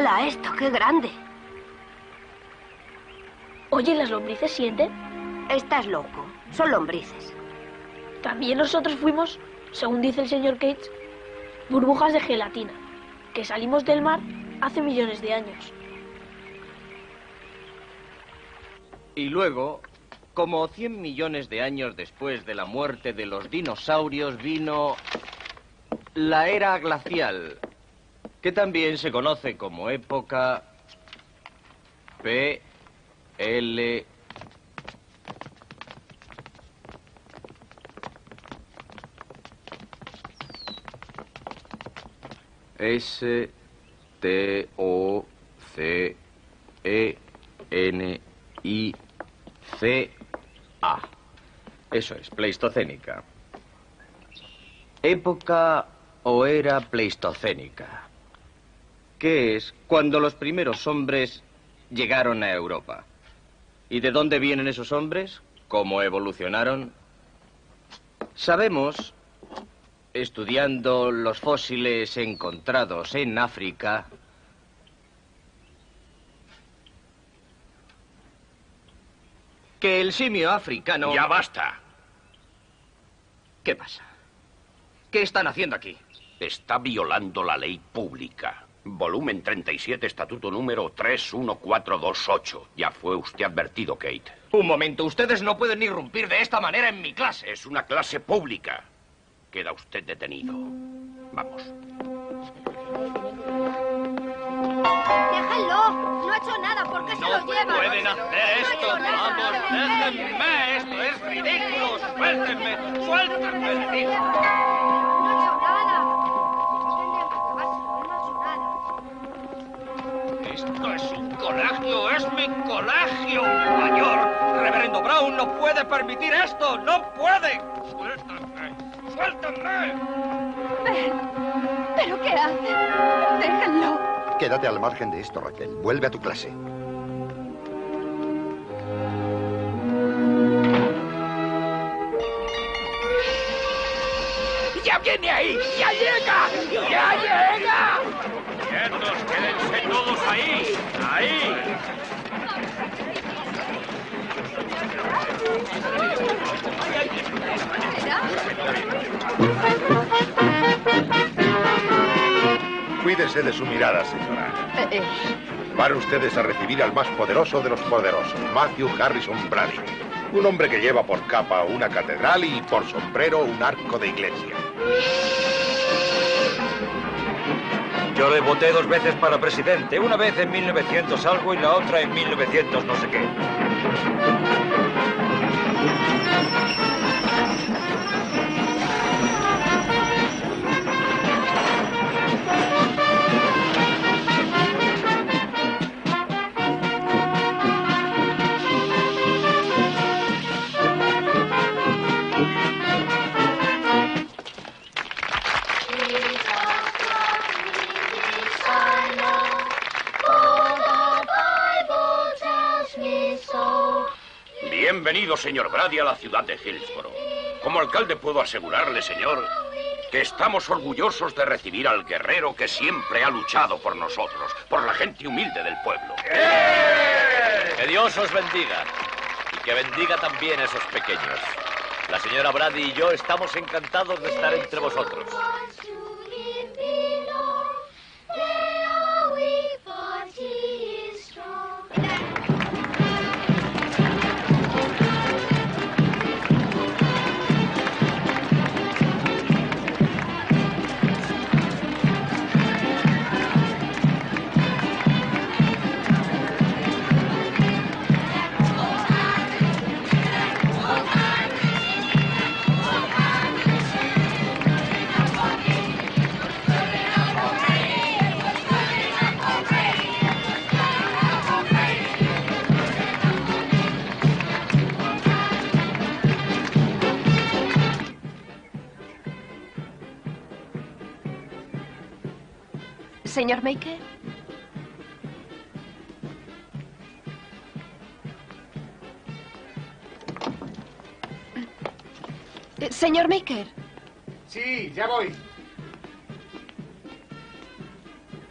¡Hala, esto, qué grande! Oye, ¿las lombrices sienten? Estás loco. Son lombrices. También nosotros fuimos, según dice el señor Cates, burbujas de gelatina, que salimos del mar hace millones de años. Y luego, como 100 millones de años después de la muerte de los dinosaurios, vino la era glacial, que también se conoce como época P L S T O C E N I C A. Eso es, pleistocénica. Época o era pleistocénica. ¿Qué es cuando los primeros hombres llegaron a Europa? ¿Y de dónde vienen esos hombres? ¿Cómo evolucionaron? Sabemos, estudiando los fósiles encontrados en África, que el simio africano... Ya basta. ¿Qué pasa? ¿Qué están haciendo aquí? Está violando la ley pública. Volumen 37, estatuto número 31428. Ya fue usted advertido, Kate. Un momento, ustedes no pueden irrumpir de esta manera en mi clase. Es una clase pública. Queda usted detenido. Vamos. ¡Déjenlo! No ha hecho nada. ¿Por qué se lo lleva? pueden hacer esto. Vamos, déjenme. Esto es ridículo. Suéltenme. Suéltenme, Esto es un colegio, es mi colegio. Mayor, Reverendo Brown no puede permitir esto. No puede. Suéltenme. Suéltenme. ¿Pero qué hace? Déjenlo. Quédate al margen de esto, Raquel. Vuelve a tu clase. ¡Ya viene ahí! ¡Ya llega! ¡Ya llega! ¡Quietos! ¡Quédense todos ahí! ¡Ahí! Cuídese de su mirada, señora. Van ustedes a recibir al más poderoso de los poderosos, Matthew Harrison Brady. Un hombre que lleva por capa una catedral y por sombrero un arco de iglesia. Yo le voté dos veces para presidente, una vez en 1900 algo y la otra en 1900 no sé qué. Bienvenido, señor Brady, a la ciudad de Hillsborough. Como alcalde puedo asegurarle, señor, que estamos orgullosos de recibir al guerrero que siempre ha luchado por nosotros, por la gente humilde del pueblo. Que Dios os bendiga y que bendiga también a esos pequeños. La señora Brady y yo estamos encantados de estar entre vosotros. Señor Maker. Eh, Señor Maker. Sí, ya voy.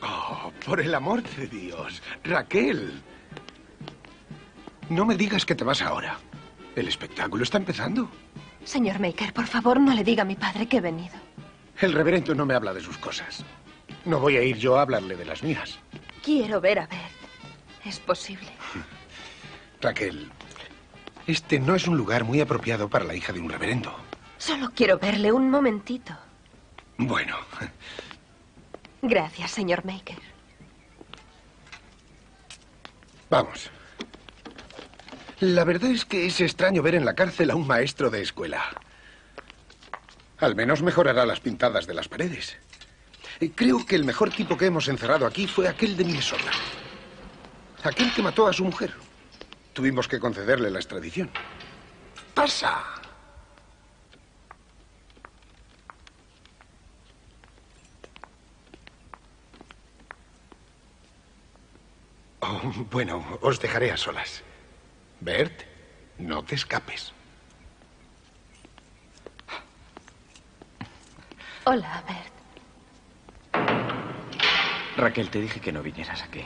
Oh, Por el amor de Dios. Raquel. No me digas que te vas ahora. El espectáculo está empezando. Señor Maker, por favor, no le diga a mi padre que he venido. El reverendo no me habla de sus cosas. No voy a ir yo a hablarle de las mías. Quiero ver a Bert. ¿Es posible? Raquel, este no es un lugar muy apropiado para la hija de un reverendo. Solo quiero verle un momentito. Bueno. Gracias, señor Maker. Vamos. La verdad es que es extraño ver en la cárcel a un maestro de escuela. Al menos mejorará las pintadas de las paredes. Creo que el mejor tipo que hemos encerrado aquí fue aquel de Minnesota. Aquel que mató a su mujer. Tuvimos que concederle la extradición. ¡Pasa! Oh, bueno, os dejaré a solas. Bert, no te escapes. Hola, Bert. Raquel, te dije que no vinieras aquí.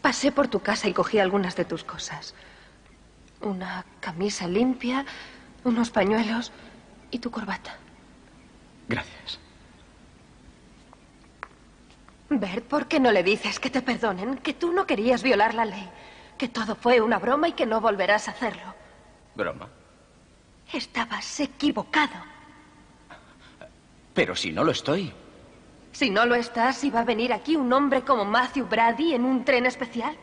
Pasé por tu casa y cogí algunas de tus cosas. Una camisa limpia, unos pañuelos y tu corbata. Gracias. Bert, ¿por qué no le dices que te perdonen? Que tú no querías violar la ley. Que todo fue una broma y que no volverás a hacerlo. ¿Broma? Estabas equivocado. Pero si no lo estoy. Si no lo estás, ¿iba a venir aquí un hombre como Matthew Brady en un tren especial?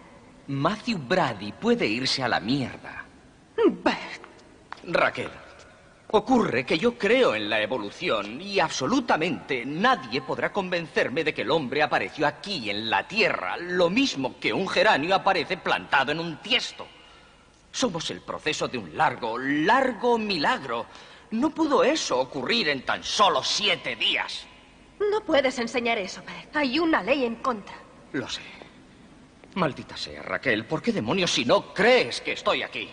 Matthew Brady puede irse a la mierda. Bert. Raquel, ocurre que yo creo en la evolución y absolutamente nadie podrá convencerme de que el hombre apareció aquí en la Tierra, lo mismo que un geranio aparece plantado en un tiesto. Somos el proceso de un largo, largo milagro. No pudo eso ocurrir en tan solo siete días. No puedes enseñar eso, Bert. Hay una ley en contra. Lo sé. Maldita sea, Raquel. ¿Por qué demonios si no crees que estoy aquí?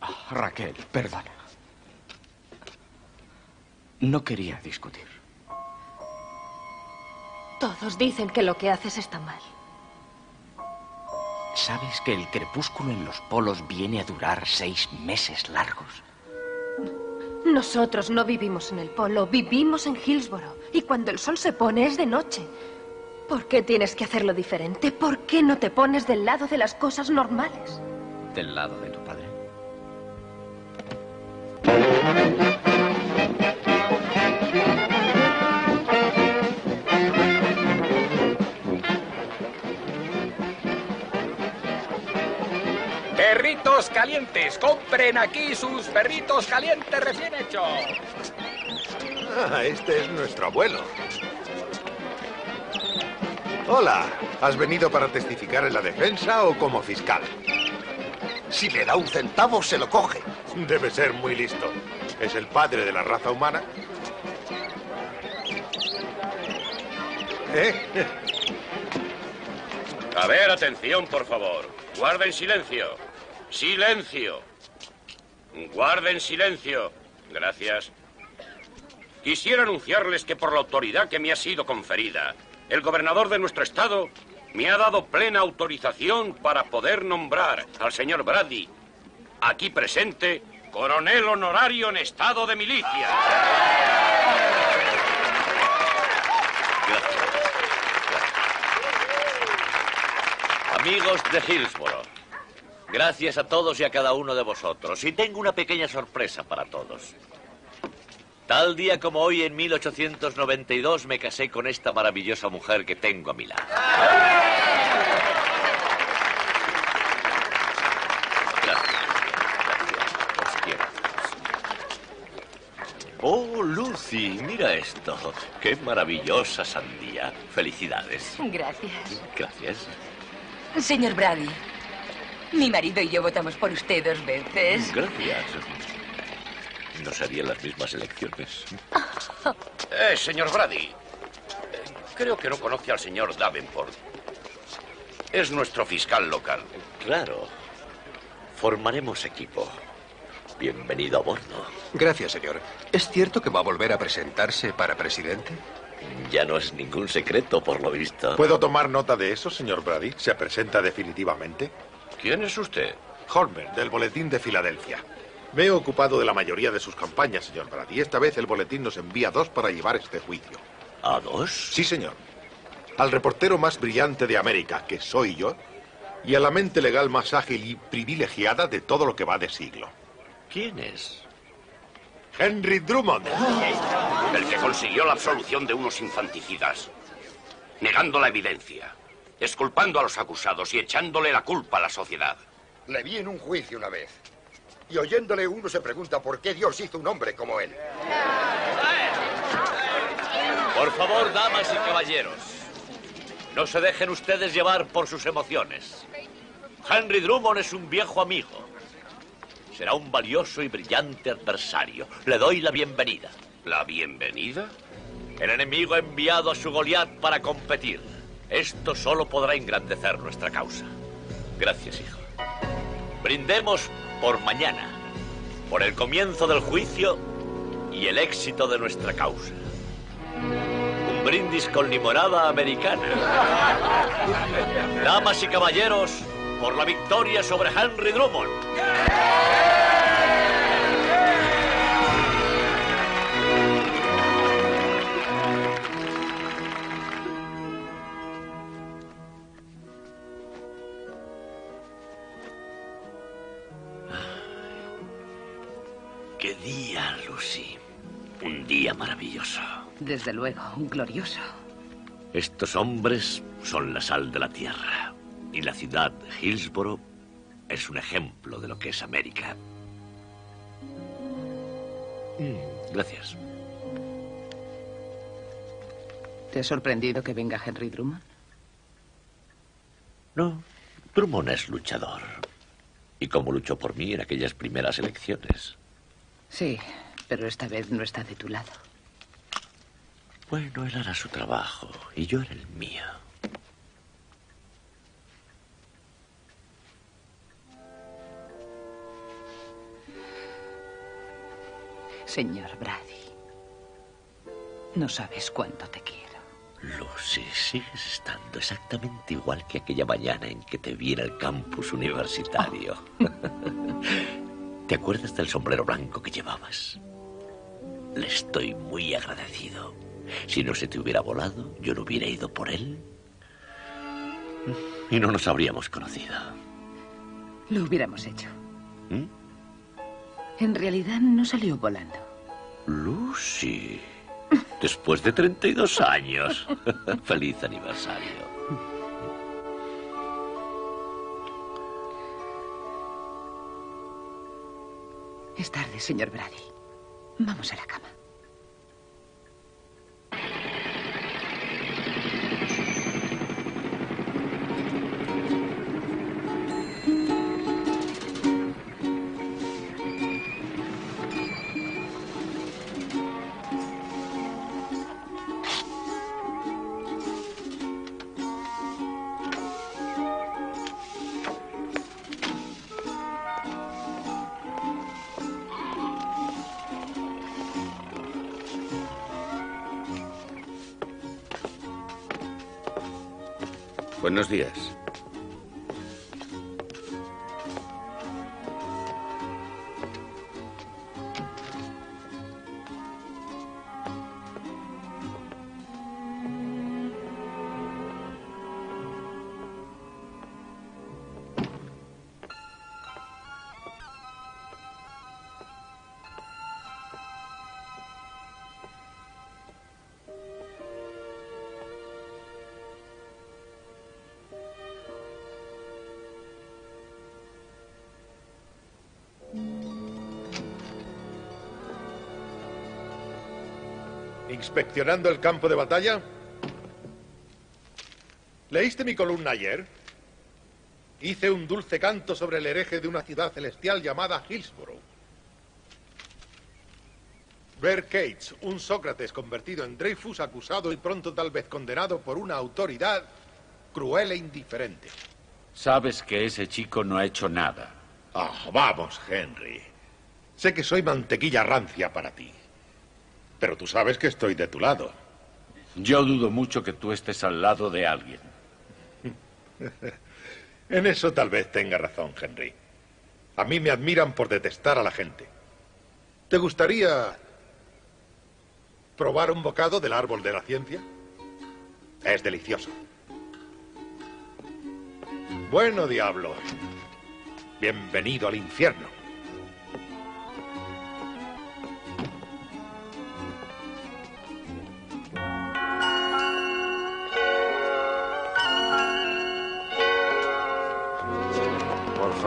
Ah, Raquel, perdona. No quería discutir. Todos dicen que lo que haces está mal. ¿Sabes que el crepúsculo en los polos viene a durar seis meses largos? Nosotros no vivimos en el polo, vivimos en Hillsboro. Y cuando el sol se pone es de noche. ¿Por qué tienes que hacerlo diferente? ¿Por qué no te pones del lado de las cosas normales? ¿Del lado de Perritos calientes, compren aquí sus perritos calientes recién hechos. Ah, este es nuestro abuelo. Hola, ¿has venido para testificar en la defensa o como fiscal? Si le da un centavo, se lo coge. Debe ser muy listo. ¿Es el padre de la raza humana? ¿Eh? A ver, atención, por favor. Guarden silencio. Silencio. Guarden silencio. Gracias. Quisiera anunciarles que por la autoridad que me ha sido conferida, el gobernador de nuestro estado me ha dado plena autorización para poder nombrar al señor Brady, aquí presente, coronel honorario en estado de milicia. Amigos de Hillsboro, gracias a todos y a cada uno de vosotros. Y tengo una pequeña sorpresa para todos. Tal día como hoy, en 1892, me casé con esta maravillosa mujer que tengo a mi lado. Gracias. Gracias. Os quiero. Oh, Lucy, mira esto. Qué maravillosa sandía. Felicidades. Gracias. Gracias. Señor Brady, mi marido y yo votamos por usted dos veces. Gracias. No serían las mismas elecciones. Eh, señor Brady, eh, creo que no conoce al señor Davenport. Es nuestro fiscal local. Claro. Formaremos equipo. Bienvenido a bordo. Gracias, señor. ¿Es cierto que va a volver a presentarse para presidente? Ya no es ningún secreto, por lo visto. ¿Puedo tomar nota de eso, señor Brady? ¿Se presenta definitivamente? ¿Quién es usted? Hormer, del Boletín de Filadelfia. Me he ocupado de la mayoría de sus campañas, señor Brady. Esta vez el boletín nos envía dos para llevar este juicio. ¿A dos? Sí, señor. Al reportero más brillante de América, que soy yo, y a la mente legal más ágil y privilegiada de todo lo que va de siglo. ¿Quién es? Henry Drummond. El que consiguió la absolución de unos infanticidas. Negando la evidencia. Esculpando a los acusados y echándole la culpa a la sociedad. Le vi en un juicio una vez. Y oyéndole uno se pregunta por qué Dios hizo un hombre como él. Por favor, damas y caballeros. No se dejen ustedes llevar por sus emociones. Henry Drummond es un viejo amigo. Será un valioso y brillante adversario. Le doy la bienvenida. ¿La bienvenida? El enemigo ha enviado a su Goliat para competir. Esto solo podrá engrandecer nuestra causa. Gracias, hijo. Brindemos por mañana, por el comienzo del juicio y el éxito de nuestra causa. Un brindis con limonada americana. Damas y caballeros, por la victoria sobre Henry Drummond. Día, Lucy! Un día maravilloso. Desde luego, glorioso. Estos hombres son la sal de la tierra. Y la ciudad de Hillsboro es un ejemplo de lo que es América. Mm, gracias. ¿Te ha sorprendido que venga Henry Drummond? No, Drummond es luchador. Y como luchó por mí en aquellas primeras elecciones. Sí, pero esta vez no está de tu lado. Bueno, él hará su trabajo y yo haré el mío. Señor Brady, no sabes cuánto te quiero. Lucy, sigues estando exactamente igual que aquella mañana en que te vi en el campus universitario. ¿Te acuerdas del sombrero blanco que llevabas? Le estoy muy agradecido. Si no se te hubiera volado, yo no hubiera ido por él. Y no nos habríamos conocido. Lo hubiéramos hecho. ¿Mm? En realidad no salió volando. Lucy, después de 32 años. Feliz aniversario. Es tarde, señor Brady. Vamos a la cama. Buenos días. ¿Inspeccionando el campo de batalla? ¿Leíste mi columna ayer? Hice un dulce canto sobre el hereje de una ciudad celestial llamada Hillsborough. Bear Cates, un Sócrates convertido en Dreyfus, acusado y pronto tal vez condenado por una autoridad cruel e indiferente. Sabes que ese chico no ha hecho nada. Ah, vamos, Henry. Sé que soy mantequilla rancia para ti. Pero tú sabes que estoy de tu lado. Yo dudo mucho que tú estés al lado de alguien. en eso tal vez tenga razón, Henry. A mí me admiran por detestar a la gente. ¿Te gustaría probar un bocado del árbol de la ciencia? Es delicioso. Bueno, diablo. Bienvenido al infierno.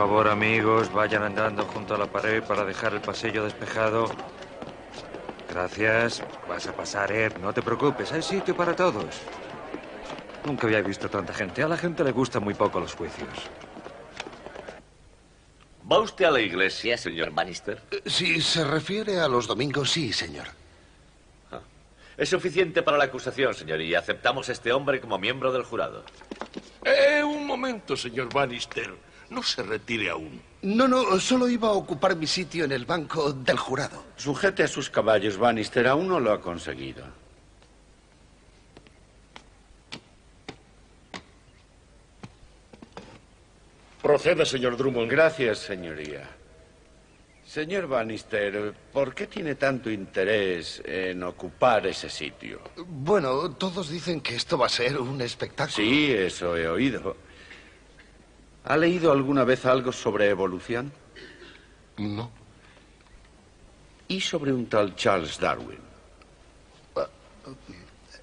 Favor, amigos, vayan andando junto a la pared para dejar el pasillo despejado. Gracias. Vas a pasar, Ed. No te preocupes, hay sitio para todos. Nunca había visto tanta gente. A la gente le gustan muy poco los juicios. ¿Va usted a la iglesia, señor Bannister? Si se refiere a los domingos, sí, señor. Ah. Es suficiente para la acusación, señor, y aceptamos a este hombre como miembro del jurado. Eh, un momento, señor Bannister. No se retire aún. No, no, solo iba a ocupar mi sitio en el banco del jurado. Sujete a sus caballos, Bannister. Aún no lo ha conseguido. Proceda, señor Drummond. Gracias, señoría. Señor Bannister, ¿por qué tiene tanto interés en ocupar ese sitio? Bueno, todos dicen que esto va a ser un espectáculo. Sí, eso he oído. ¿Ha leído alguna vez algo sobre evolución? No. ¿Y sobre un tal Charles Darwin?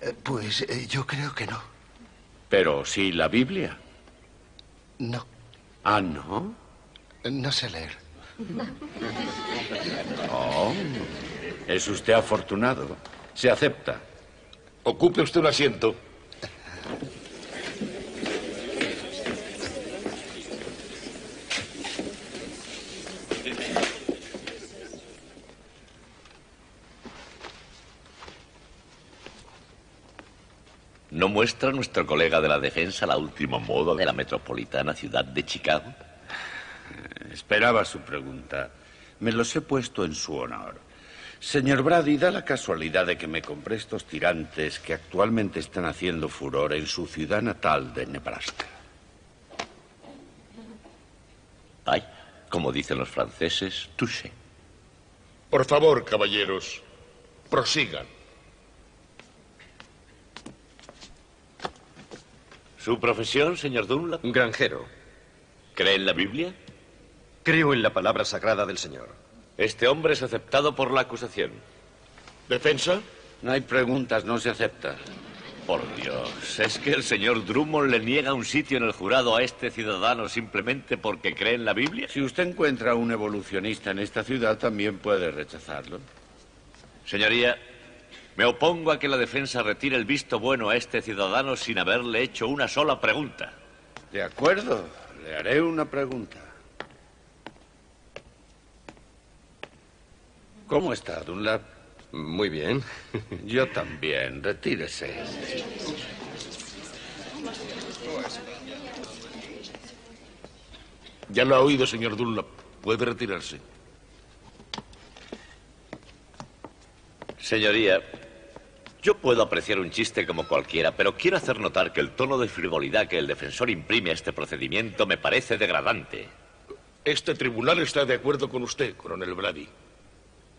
Eh, pues eh, yo creo que no. Pero sí la Biblia. No. Ah, ¿no? No sé leer. Oh, es usted afortunado. Se acepta. Ocupe usted un asiento. ¿No muestra nuestro colega de la defensa la última moda de la metropolitana ciudad de Chicago? Esperaba su pregunta. Me los he puesto en su honor. Señor Brady, da la casualidad de que me compré estos tirantes que actualmente están haciendo furor en su ciudad natal de Nebraska. Ay, como dicen los franceses, touché. Por favor, caballeros, prosigan. ¿Su profesión, señor Dunlap? Granjero. ¿Cree en la Biblia? Creo en la palabra sagrada del Señor. Este hombre es aceptado por la acusación. ¿Defensa? No hay preguntas, no se acepta. Por Dios, ¿es que el señor Drummond le niega un sitio en el jurado a este ciudadano simplemente porque cree en la Biblia? Si usted encuentra a un evolucionista en esta ciudad, también puede rechazarlo. Señoría, me opongo a que la defensa retire el visto bueno a este ciudadano sin haberle hecho una sola pregunta. De acuerdo, le haré una pregunta. ¿Cómo está, Dunlap? Muy bien. Yo también. Retírese. Ya lo ha oído, señor Dunlap. Puede retirarse. Señoría, yo puedo apreciar un chiste como cualquiera, pero quiero hacer notar que el tono de frivolidad que el defensor imprime a este procedimiento me parece degradante. Este tribunal está de acuerdo con usted, coronel Brady.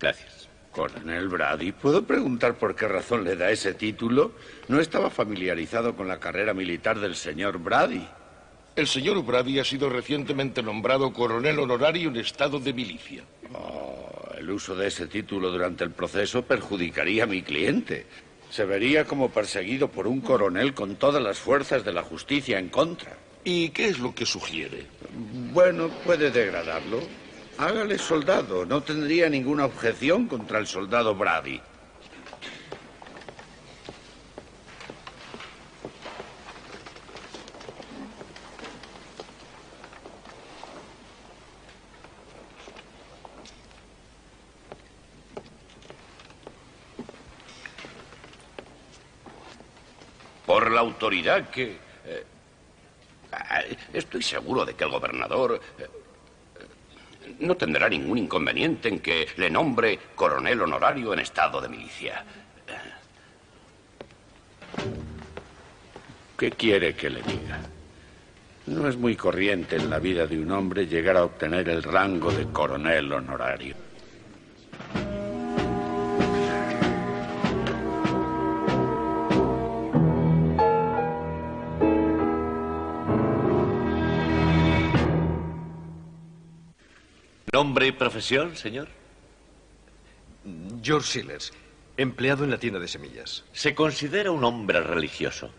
Gracias. Coronel Brady, ¿puedo preguntar por qué razón le da ese título? No estaba familiarizado con la carrera militar del señor Brady. El señor Brady ha sido recientemente nombrado coronel honorario en estado de milicia. Oh, el uso de ese título durante el proceso perjudicaría a mi cliente. Se vería como perseguido por un coronel con todas las fuerzas de la justicia en contra. ¿Y qué es lo que sugiere? Bueno, puede degradarlo. Hágale soldado. No tendría ninguna objeción contra el soldado Brady. Por la autoridad que... eh, estoy seguro de que el gobernador... eh, no tendrá ningún inconveniente en que le nombre coronel honorario en estado de milicia. ¿Qué quiere que le diga? No es muy corriente en la vida de un hombre llegar a obtener el rango de coronel honorario. ¿Nombre y profesión, señor? George Sillers, empleado en la tienda de semillas. ¿Se considera un hombre religioso?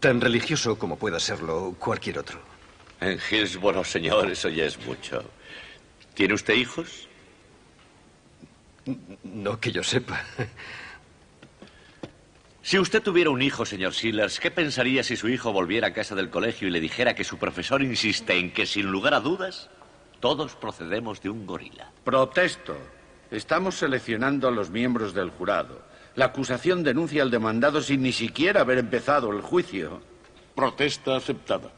Tan religioso como pueda serlo cualquier otro. En Hillsborough, señor, eso ya es mucho. ¿Tiene usted hijos? No que yo sepa. Si usted tuviera un hijo, señor Sillers, ¿qué pensaría si su hijo volviera a casa del colegio y le dijera que su profesor insiste en que, sin lugar a dudas, todos procedemos de un gorila? Protesto. Estamos seleccionando a los miembros del jurado. La acusación denuncia al demandado sin ni siquiera haber empezado el juicio. Protesta aceptada.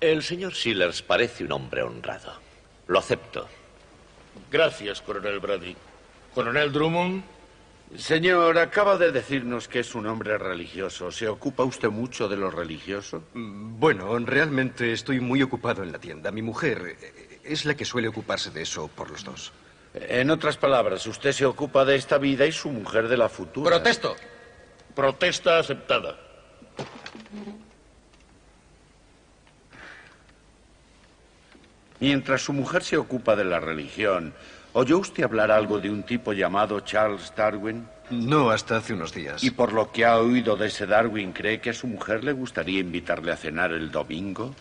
El señor Sillers parece un hombre honrado. Lo acepto. Gracias, coronel Brady. Coronel Drummond. Señor, acaba de decirnos que es un hombre religioso. ¿Se ocupa usted mucho de lo religioso? Bueno, realmente estoy muy ocupado en la tienda. Mi mujer eh, es la que suele ocuparse de eso por los dos. En otras palabras, usted se ocupa de esta vida y su mujer de la futura. Protesto. Protesta aceptada. Mientras su mujer se ocupa de la religión, ¿oyó usted hablar algo de un tipo llamado Charles Darwin? No, hasta hace unos días. Y por lo que ha oído de ese Darwin, ¿cree que a su mujer le gustaría invitarle a cenar el domingo?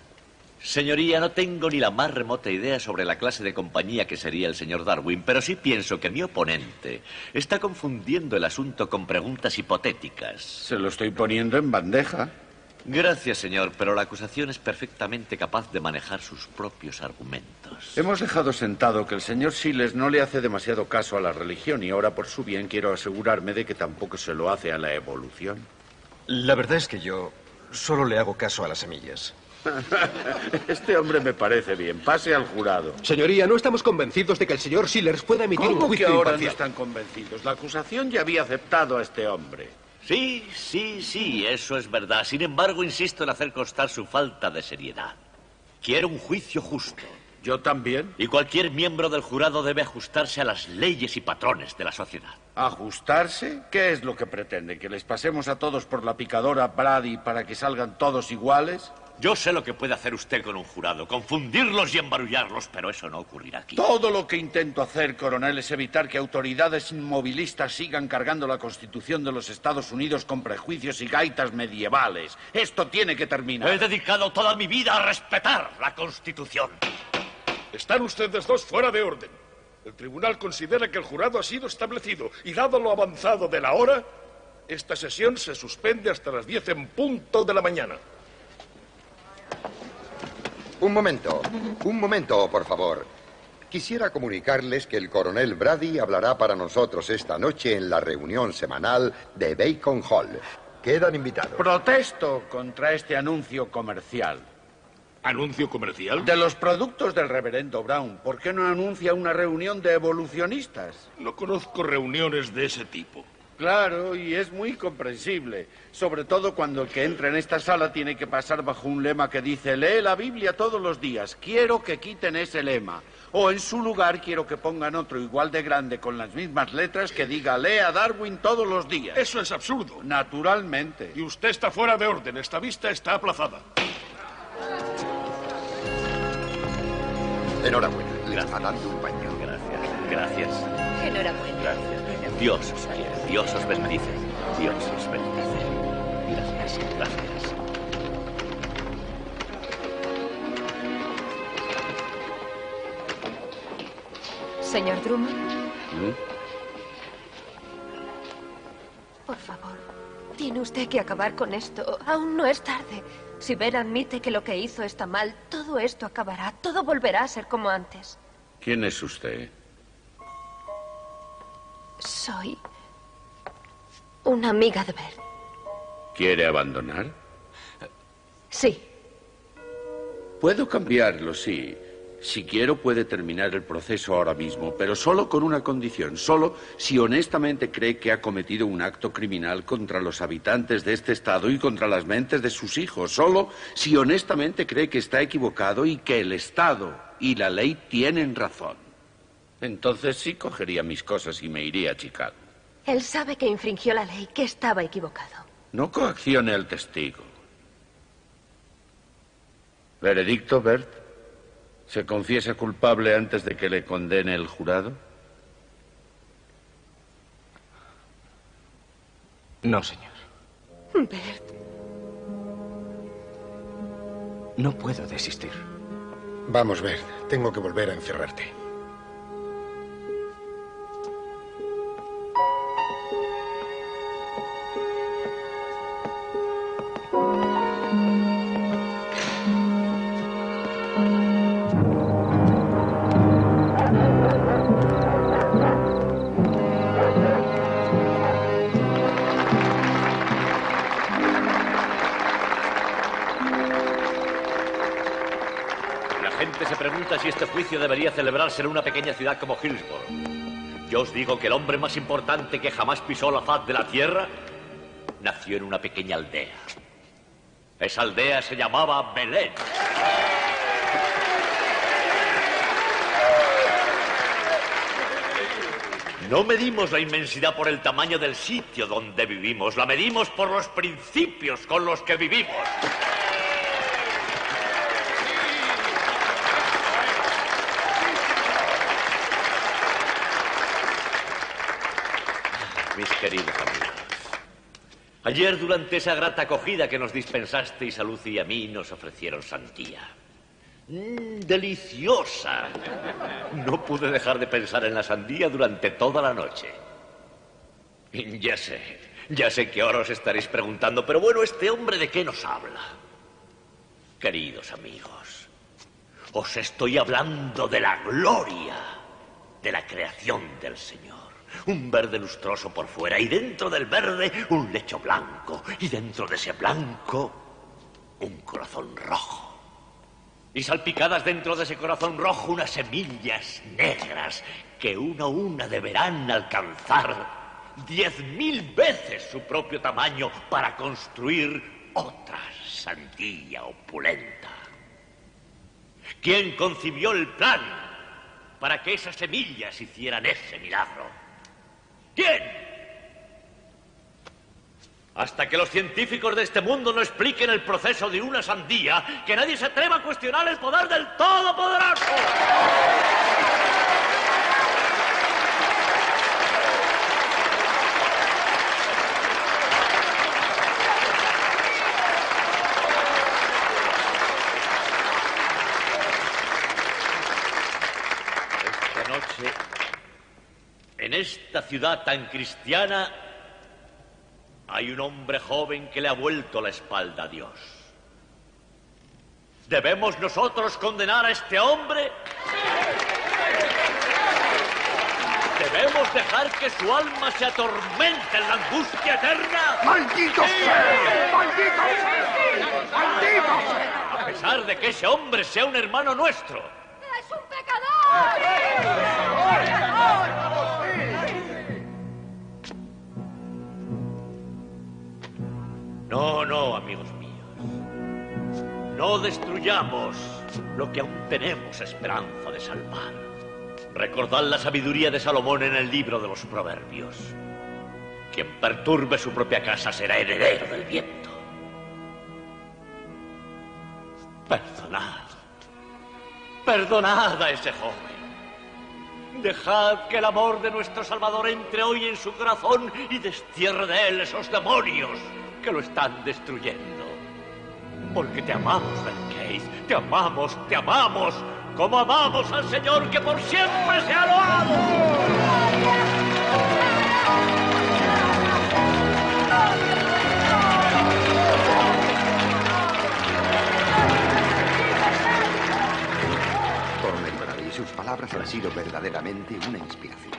Señoría, no tengo ni la más remota idea sobre la clase de compañía que sería el señor Darwin, pero sí pienso que mi oponente está confundiendo el asunto con preguntas hipotéticas. Se lo estoy poniendo en bandeja. Gracias, señor, pero la acusación es perfectamente capaz de manejar sus propios argumentos. Hemos dejado sentado que el señor Siles no le hace demasiado caso a la religión y ahora por su bien quiero asegurarme de que tampoco se lo hace a la evolución. La verdad es que yo solo le hago caso a las semillas. Este hombre me parece bien. Pase al jurado. Señoría, no estamos convencidos de que el señor Sillers pueda emitir ¿Cómo un juicio que ahora no están convencidos? La acusación ya había aceptado a este hombre. Sí, sí, sí, eso es verdad. Sin embargo, insisto en hacer constar su falta de seriedad. Quiero un juicio justo. Yo también. Y cualquier miembro del jurado debe ajustarse a las leyes y patrones de la sociedad. ¿Ajustarse? ¿Qué es lo que pretende? ¿Que les pasemos a todos por la picadora Brady para que salgan todos iguales? Yo sé lo que puede hacer usted con un jurado, confundirlos y embarullarlos, pero eso no ocurrirá aquí. Todo lo que intento hacer, coronel, es evitar que autoridades inmovilistas sigan cargando la Constitución de los Estados Unidos con prejuicios y gaitas medievales. Esto tiene que terminar. He dedicado toda mi vida a respetar la Constitución. Están ustedes dos fuera de orden. El tribunal considera que el jurado ha sido establecido y dado lo avanzado de la hora, esta sesión se suspende hasta las 10 en punto de la mañana. Un momento, un momento, por favor. Quisiera comunicarles que el coronel Brady hablará para nosotros esta noche en la reunión semanal de Bacon Hall. Quedan invitados. Protesto contra este anuncio comercial. ¿Anuncio comercial? De los productos del reverendo Brown. ¿Por qué no anuncia una reunión de evolucionistas? No conozco reuniones de ese tipo. Claro, y es muy comprensible. Sobre todo cuando el que entra en esta sala tiene que pasar bajo un lema que dice lee la Biblia todos los días. Quiero que quiten ese lema. O en su lugar quiero que pongan otro igual de grande con las mismas letras que diga lea Darwin todos los días. Eso es absurdo. Naturalmente. Y usted está fuera de orden. Esta vista está aplazada. Enhorabuena, le está dando un baño. Gracias, gracias, Enhorabuena. gracias. Dios os quiere, Dios os bendice, Dios os bendice. Gracias, gracias. Señor Drummond, ¿Mm? por favor, tiene usted que acabar con esto. Aún no es tarde. Si Ver admite que lo que hizo está mal, todo esto acabará. Todo volverá a ser como antes. ¿Quién es usted? Soy una amiga de Ver. ¿Quiere abandonar? Sí. Puedo cambiarlo, sí. Si quiero puede terminar el proceso ahora mismo, pero solo con una condición, solo si honestamente cree que ha cometido un acto criminal contra los habitantes de este estado y contra las mentes de sus hijos, solo si honestamente cree que está equivocado y que el Estado y la ley tienen razón. Entonces sí cogería mis cosas y me iría a Chicago. Él sabe que infringió la ley, que estaba equivocado. No coaccione al testigo. ¿Veredicto, Bert? ¿Se confiesa culpable antes de que le condene el jurado? No, señor. Bert. No puedo desistir. Vamos, Bert. Tengo que volver a encerrarte. Debería celebrarse en una pequeña ciudad como Hillsborough. Yo os digo que el hombre más importante que jamás pisó la faz de la tierra nació en una pequeña aldea. Esa aldea se llamaba Belén. No medimos la inmensidad por el tamaño del sitio donde vivimos, la medimos por los principios con los que vivimos. Queridos amigos. Ayer, durante esa grata acogida que nos dispensasteis a Lucy y a mí, nos ofrecieron santía. Mm, deliciosa. No pude dejar de pensar en la sandía durante toda la noche. Ya sé, ya sé que ahora os estaréis preguntando, pero bueno, ¿este hombre de qué nos habla? Queridos amigos, os estoy hablando de la gloria de la creación del Señor. Un verde lustroso por fuera y dentro del verde un lecho blanco y dentro de ese blanco un corazón rojo. Y salpicadas dentro de ese corazón rojo unas semillas negras que una a una deberán alcanzar diez mil veces su propio tamaño para construir otra sandía opulenta. ¿Quién concibió el plan para que esas semillas hicieran ese milagro? ¿Quién? Hasta que los científicos de este mundo no expliquen el proceso de una sandía, que nadie se atreva a cuestionar el poder del Todopoderoso. En esta ciudad tan cristiana hay un hombre joven que le ha vuelto la espalda a Dios. ¿Debemos nosotros condenar a este hombre? ¿Debemos dejar que su alma se atormente en la angustia eterna? ¡Maldito sea! ¡Maldito sea! ¡Maldito sea! A pesar de que ese hombre sea un hermano nuestro. ¡Es un pecador! No, no, amigos míos. No destruyamos lo que aún tenemos esperanza de salvar. Recordad la sabiduría de Salomón en el libro de los Proverbios. Quien perturbe su propia casa será heredero del viento. Perdonad. Perdonad a ese joven. Dejad que el amor de nuestro Salvador entre hoy en su corazón y destierre de él esos demonios que lo están destruyendo. Porque te amamos, Ben Te amamos, te amamos. Como amamos al Señor que por siempre se ha loado. y sus palabras han sido verdaderamente una inspiración.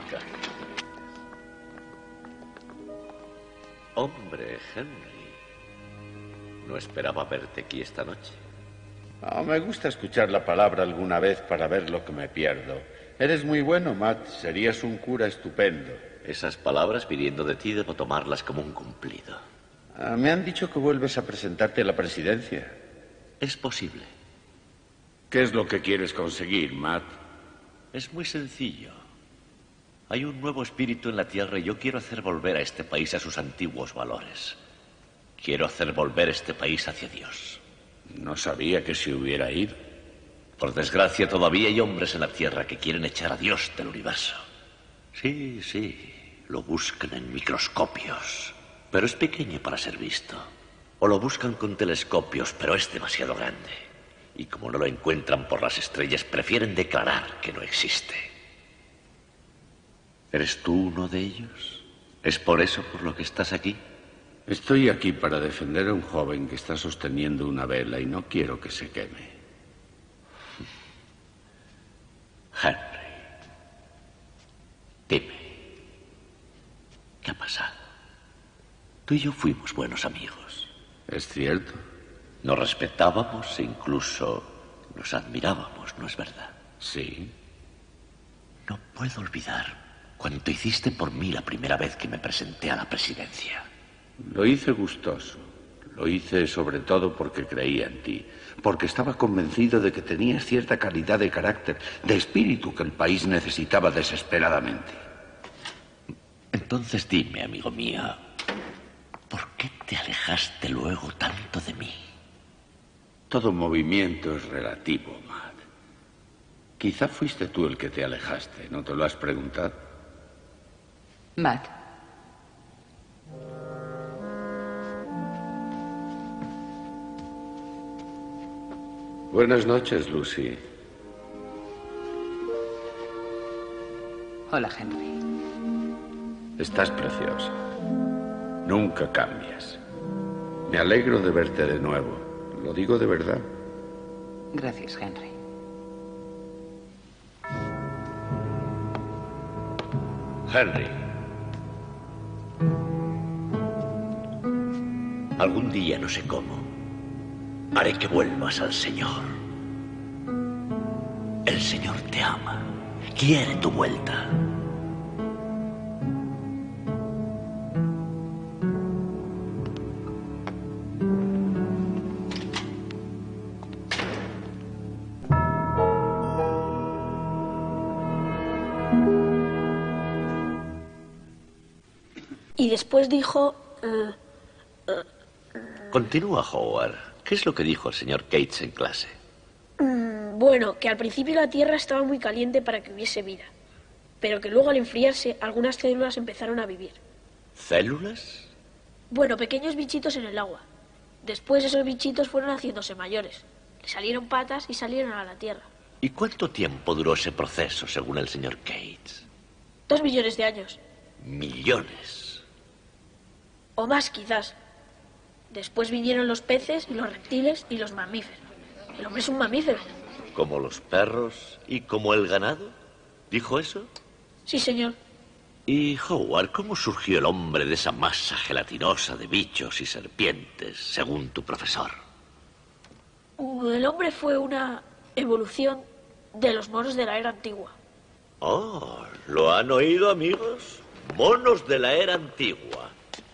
Hombre, Henry. No esperaba verte aquí esta noche. Ah, me gusta escuchar la palabra alguna vez para ver lo que me pierdo. Eres muy bueno, Matt. Serías un cura estupendo. Esas palabras, viniendo de ti, debo tomarlas como un cumplido. Ah, me han dicho que vuelves a presentarte a la presidencia. Es posible. ¿Qué es lo que quieres conseguir, Matt? Es muy sencillo. Hay un nuevo espíritu en la Tierra y yo quiero hacer volver a este país a sus antiguos valores. Quiero hacer volver este país hacia Dios. No sabía que se hubiera ido. Por desgracia, todavía hay hombres en la Tierra que quieren echar a Dios del universo. Sí, sí, lo buscan en microscopios, pero es pequeño para ser visto. O lo buscan con telescopios, pero es demasiado grande. Y como no lo encuentran por las estrellas, prefieren declarar que no existe. ¿Eres tú uno de ellos? ¿Es por eso por lo que estás aquí? Estoy aquí para defender a un joven que está sosteniendo una vela y no quiero que se queme. Henry, dime, ¿qué ha pasado? Tú y yo fuimos buenos amigos. Es cierto. Nos respetábamos e incluso nos admirábamos, ¿no es verdad? Sí. No puedo olvidar cuánto hiciste por mí la primera vez que me presenté a la presidencia. Lo hice gustoso. Lo hice sobre todo porque creía en ti, porque estaba convencido de que tenías cierta calidad de carácter, de espíritu que el país necesitaba desesperadamente. Entonces dime, amigo mío, ¿por qué te alejaste luego tanto de mí? Todo movimiento es relativo, Matt. Quizá fuiste tú el que te alejaste, ¿no te lo has preguntado? Matt. Buenas noches, Lucy. Hola, Henry. Estás preciosa. Nunca cambias. Me alegro de verte de nuevo. Lo digo de verdad. Gracias, Henry. Henry. Algún día, no sé cómo, haré que vuelvas al Señor. El Señor te ama, quiere tu vuelta. Y después dijo... eh, eh, Continúa, Howard. ¿Qué es lo que dijo el señor Cates en clase? mm, bueno, que al principio la Tierra estaba muy caliente para que hubiese vida, pero que luego al enfriarse algunas células empezaron a vivir. ¿Células? Bueno, pequeños bichitos en el agua. Después esos bichitos fueron haciéndose mayores. Le salieron patas y salieron a la Tierra. ¿Y cuánto tiempo duró ese proceso, según el señor Cates? Dos millones de años. Millones. O más, quizás. Después vinieron los peces y los reptiles y los mamíferos. El hombre es un mamífero. ¿Como los perros y como el ganado? ¿Dijo eso? Sí, señor. ¿Y Howard, cómo surgió el hombre de esa masa gelatinosa de bichos y serpientes, según tu profesor? Uh, El hombre fue una evolución de los monos de la era antigua. Oh, ¿lo han oído, amigos? Monos de la era antigua.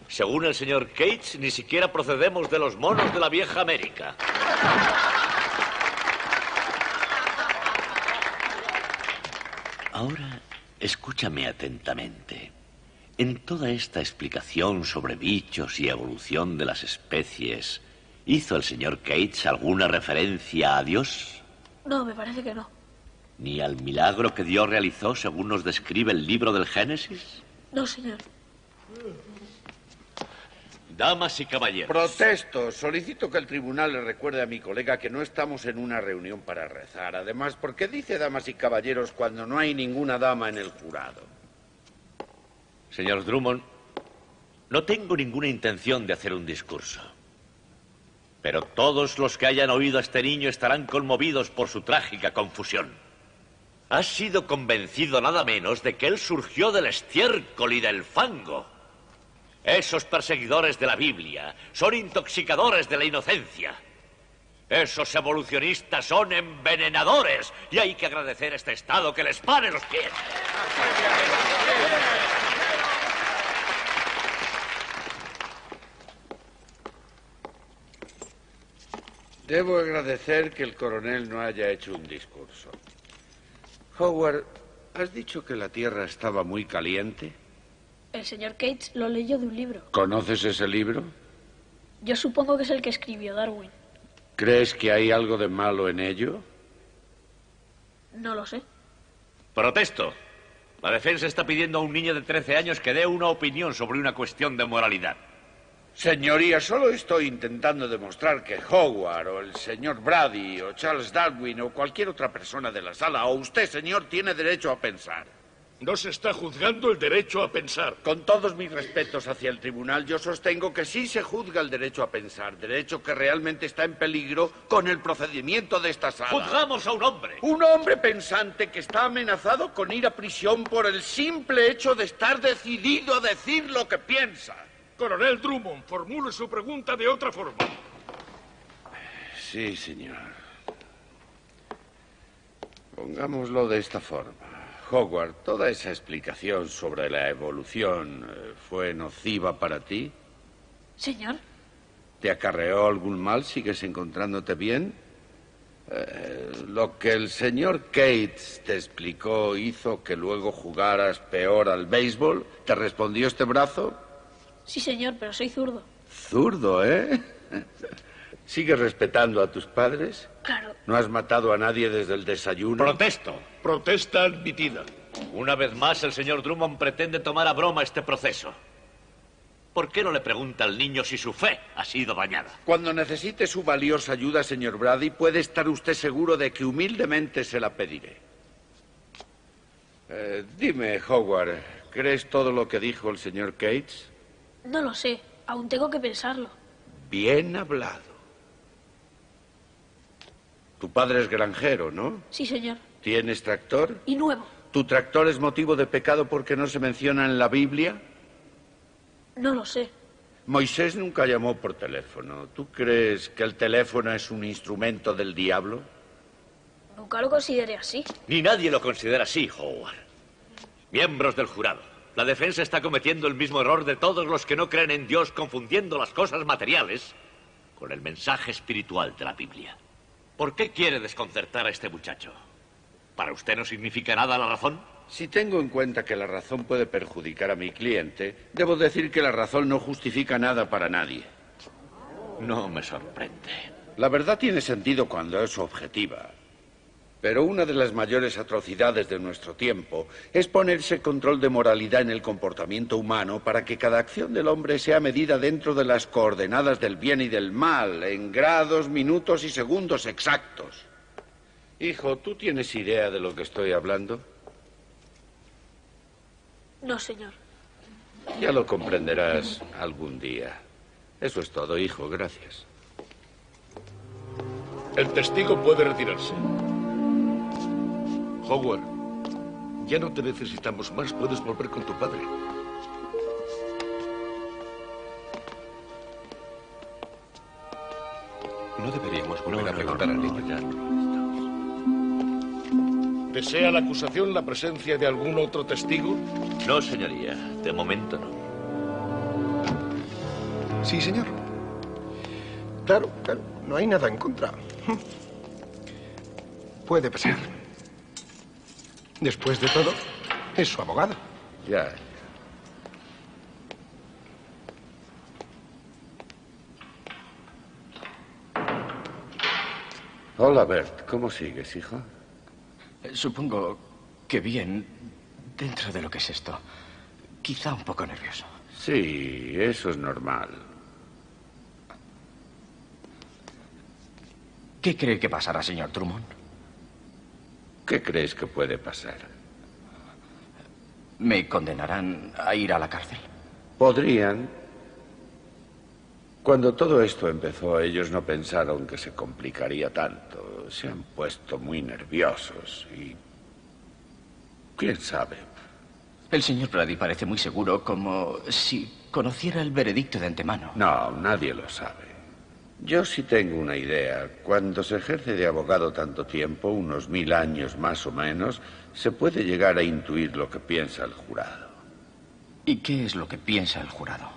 Según el señor Cates, ni siquiera procedemos de los monos de la vieja América. Ahora, escúchame atentamente. En toda esta explicación sobre bichos y evolución de las especies, ¿hizo el señor Cates alguna referencia a Dios? No, me parece que no. ¿Ni al milagro que Dios realizó según nos describe el libro del Génesis? No, señor. Damas y caballeros. Protesto. Solicito que el tribunal le recuerde a mi colega que no estamos en una reunión para rezar. Además, ¿por qué dice damas y caballeros cuando no hay ninguna dama en el jurado? Señor Drummond, no tengo ninguna intención de hacer un discurso. Pero todos los que hayan oído a este niño estarán conmovidos por su trágica confusión. Has sido convencido nada menos de que él surgió del estiércol y del fango. Esos perseguidores de la Biblia son intoxicadores de la inocencia. Esos evolucionistas son envenenadores y hay que agradecer a este Estado que les pare los pies. Debo agradecer que el coronel no haya hecho un discurso. Howard, ¿has dicho que la Tierra estaba muy caliente? El señor Cates lo leyó de un libro. ¿Conoces ese libro? Yo supongo que es el que escribió Darwin. ¿Crees que hay algo de malo en ello? No lo sé. Protesto. La defensa está pidiendo a un niño de 13 años que dé una opinión sobre una cuestión de moralidad. Señoría, solo estoy intentando demostrar que Howard o el señor Brady o Charles Darwin o cualquier otra persona de la sala o usted, señor, tiene derecho a pensar. No se está juzgando el derecho a pensar. Con todos mis respetos hacia el tribunal, yo sostengo que sí se juzga el derecho a pensar, derecho que realmente está en peligro con el procedimiento de esta sala. Juzgamos a un hombre. Un hombre pensante que está amenazado con ir a prisión por el simple hecho de estar decidido a decir lo que piensa. Coronel Drummond, formule su pregunta de otra forma. Sí, señor. Pongámoslo de esta forma. Howard, ¿toda esa explicación sobre la evolución eh, fue nociva para ti? Señor. ¿Te acarreó algún mal? ¿Sigues encontrándote bien? Eh, lo que el señor Cates te explicó hizo que luego jugaras peor al béisbol. ¿Te respondió este brazo? Sí, señor, pero soy zurdo. Zurdo, ¿eh? ¿Sigues respetando a tus padres? Claro. ¿No has matado a nadie desde el desayuno? Protesto. Protesta admitida. Una vez más, el señor Drummond pretende tomar a broma este proceso. ¿Por qué no le pregunta al niño si su fe ha sido dañada? Cuando necesite su valiosa ayuda, señor Brady, puede estar usted seguro de que humildemente se la pediré. Eh, dime, Howard, ¿crees todo lo que dijo el señor Cates? No lo sé. Aún tengo que pensarlo. Bien hablado. Tu padre es granjero, ¿no? Sí, señor. ¿Tienes tractor? Y nuevo. ¿Tu tractor es motivo de pecado porque no se menciona en la Biblia? No lo sé. Moisés nunca llamó por teléfono. ¿Tú crees que el teléfono es un instrumento del diablo? Nunca lo consideré así. Ni nadie lo considera así, Howard. Miembros del jurado, la defensa está cometiendo el mismo error de todos los que no creen en Dios confundiendo las cosas materiales con el mensaje espiritual de la Biblia. ¿Por qué quiere desconcertar a este muchacho? ¿Para usted no significa nada la razón? Si tengo en cuenta que la razón puede perjudicar a mi cliente, debo decir que la razón no justifica nada para nadie. No me sorprende. La verdad tiene sentido cuando es objetiva. Pero una de las mayores atrocidades de nuestro tiempo es ponerse control de moralidad en el comportamiento humano para que cada acción del hombre sea medida dentro de las coordenadas del bien y del mal, en grados, minutos y segundos exactos. Hijo, ¿tú tienes idea de lo que estoy hablando? No, señor. Ya lo comprenderás algún día. Eso es todo, hijo. Gracias. El testigo puede retirarse. Howard, ya no te necesitamos más. Puedes volver con tu padre. No deberíamos volver a preguntar al niño. ¿Desea la acusación la presencia de algún otro testigo? No, señoría. De momento no. Sí, señor. Claro, claro. No hay nada en contra. Puede pasar. Después de todo, es su abogado. Ya. Hola, Bert. ¿Cómo sigues, hijo? Supongo que bien, dentro de lo que es esto. Quizá un poco nervioso. Sí, eso es normal. ¿Qué cree que pasará, señor Drummond? ¿Qué crees que puede pasar? ¿Me condenarán a ir a la cárcel? Podrían. Cuando todo esto empezó, ellos no pensaron que se complicaría tanto. Se han puesto muy nerviosos y... ¿Quién sabe? El señor Brady parece muy seguro, como si conociera el veredicto de antemano. No, nadie lo sabe. Yo sí tengo una idea. Cuando se ejerce de abogado tanto tiempo, unos mil años más o menos, se puede llegar a intuir lo que piensa el jurado. ¿Y qué es lo que piensa el jurado?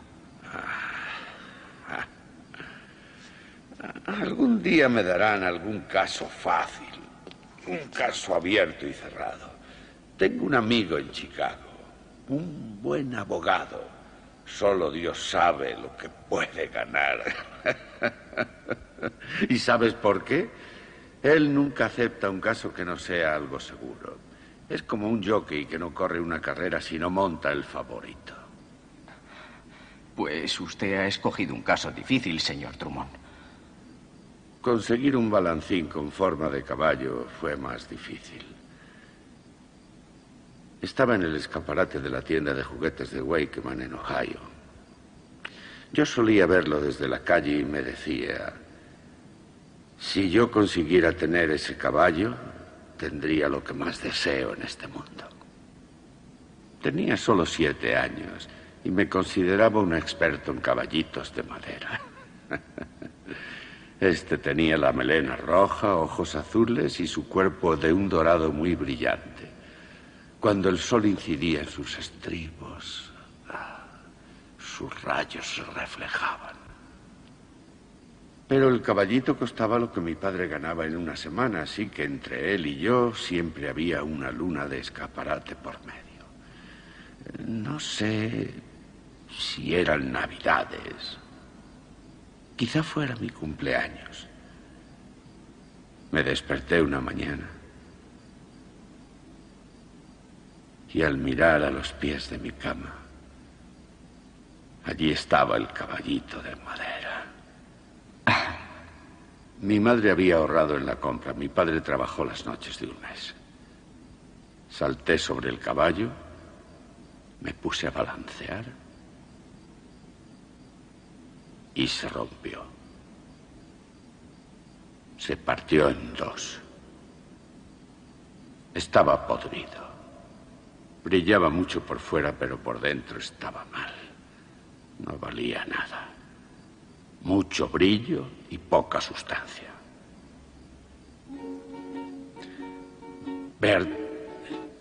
Algún día me darán algún caso fácil, un caso abierto y cerrado. Tengo un amigo en Chicago, un buen abogado. Solo Dios sabe lo que puede ganar. ¿Y sabes por qué? Él nunca acepta un caso que no sea algo seguro. Es como un jockey que no corre una carrera si no monta el favorito. Pues usted ha escogido un caso difícil, señor Drummond. Conseguir un balancín con forma de caballo fue más difícil. Estaba en el escaparate de la tienda de juguetes de Wakeman en Ohio. Yo solía verlo desde la calle y me decía, si yo consiguiera tener ese caballo, tendría lo que más deseo en este mundo. Tenía solo siete años y me consideraba un experto en caballitos de madera. Este tenía la melena roja, ojos azules y su cuerpo de un dorado muy brillante. Cuando el sol incidía en sus estribos, ah, sus rayos se reflejaban. Pero el caballito costaba lo que mi padre ganaba en una semana, así que entre él y yo siempre había una luna de escaparate por medio. No sé si eran navidades. Quizá fuera mi cumpleaños. Me desperté una mañana y al mirar a los pies de mi cama, allí estaba el caballito de madera. Mi madre había ahorrado en la compra. Mi padre trabajó las noches de un mes. Salté sobre el caballo, me puse a balancear y se rompió. Se partió en dos. Estaba podrido. Brillaba mucho por fuera, pero por dentro estaba mal. No valía nada. Mucho brillo y poca sustancia. Bert,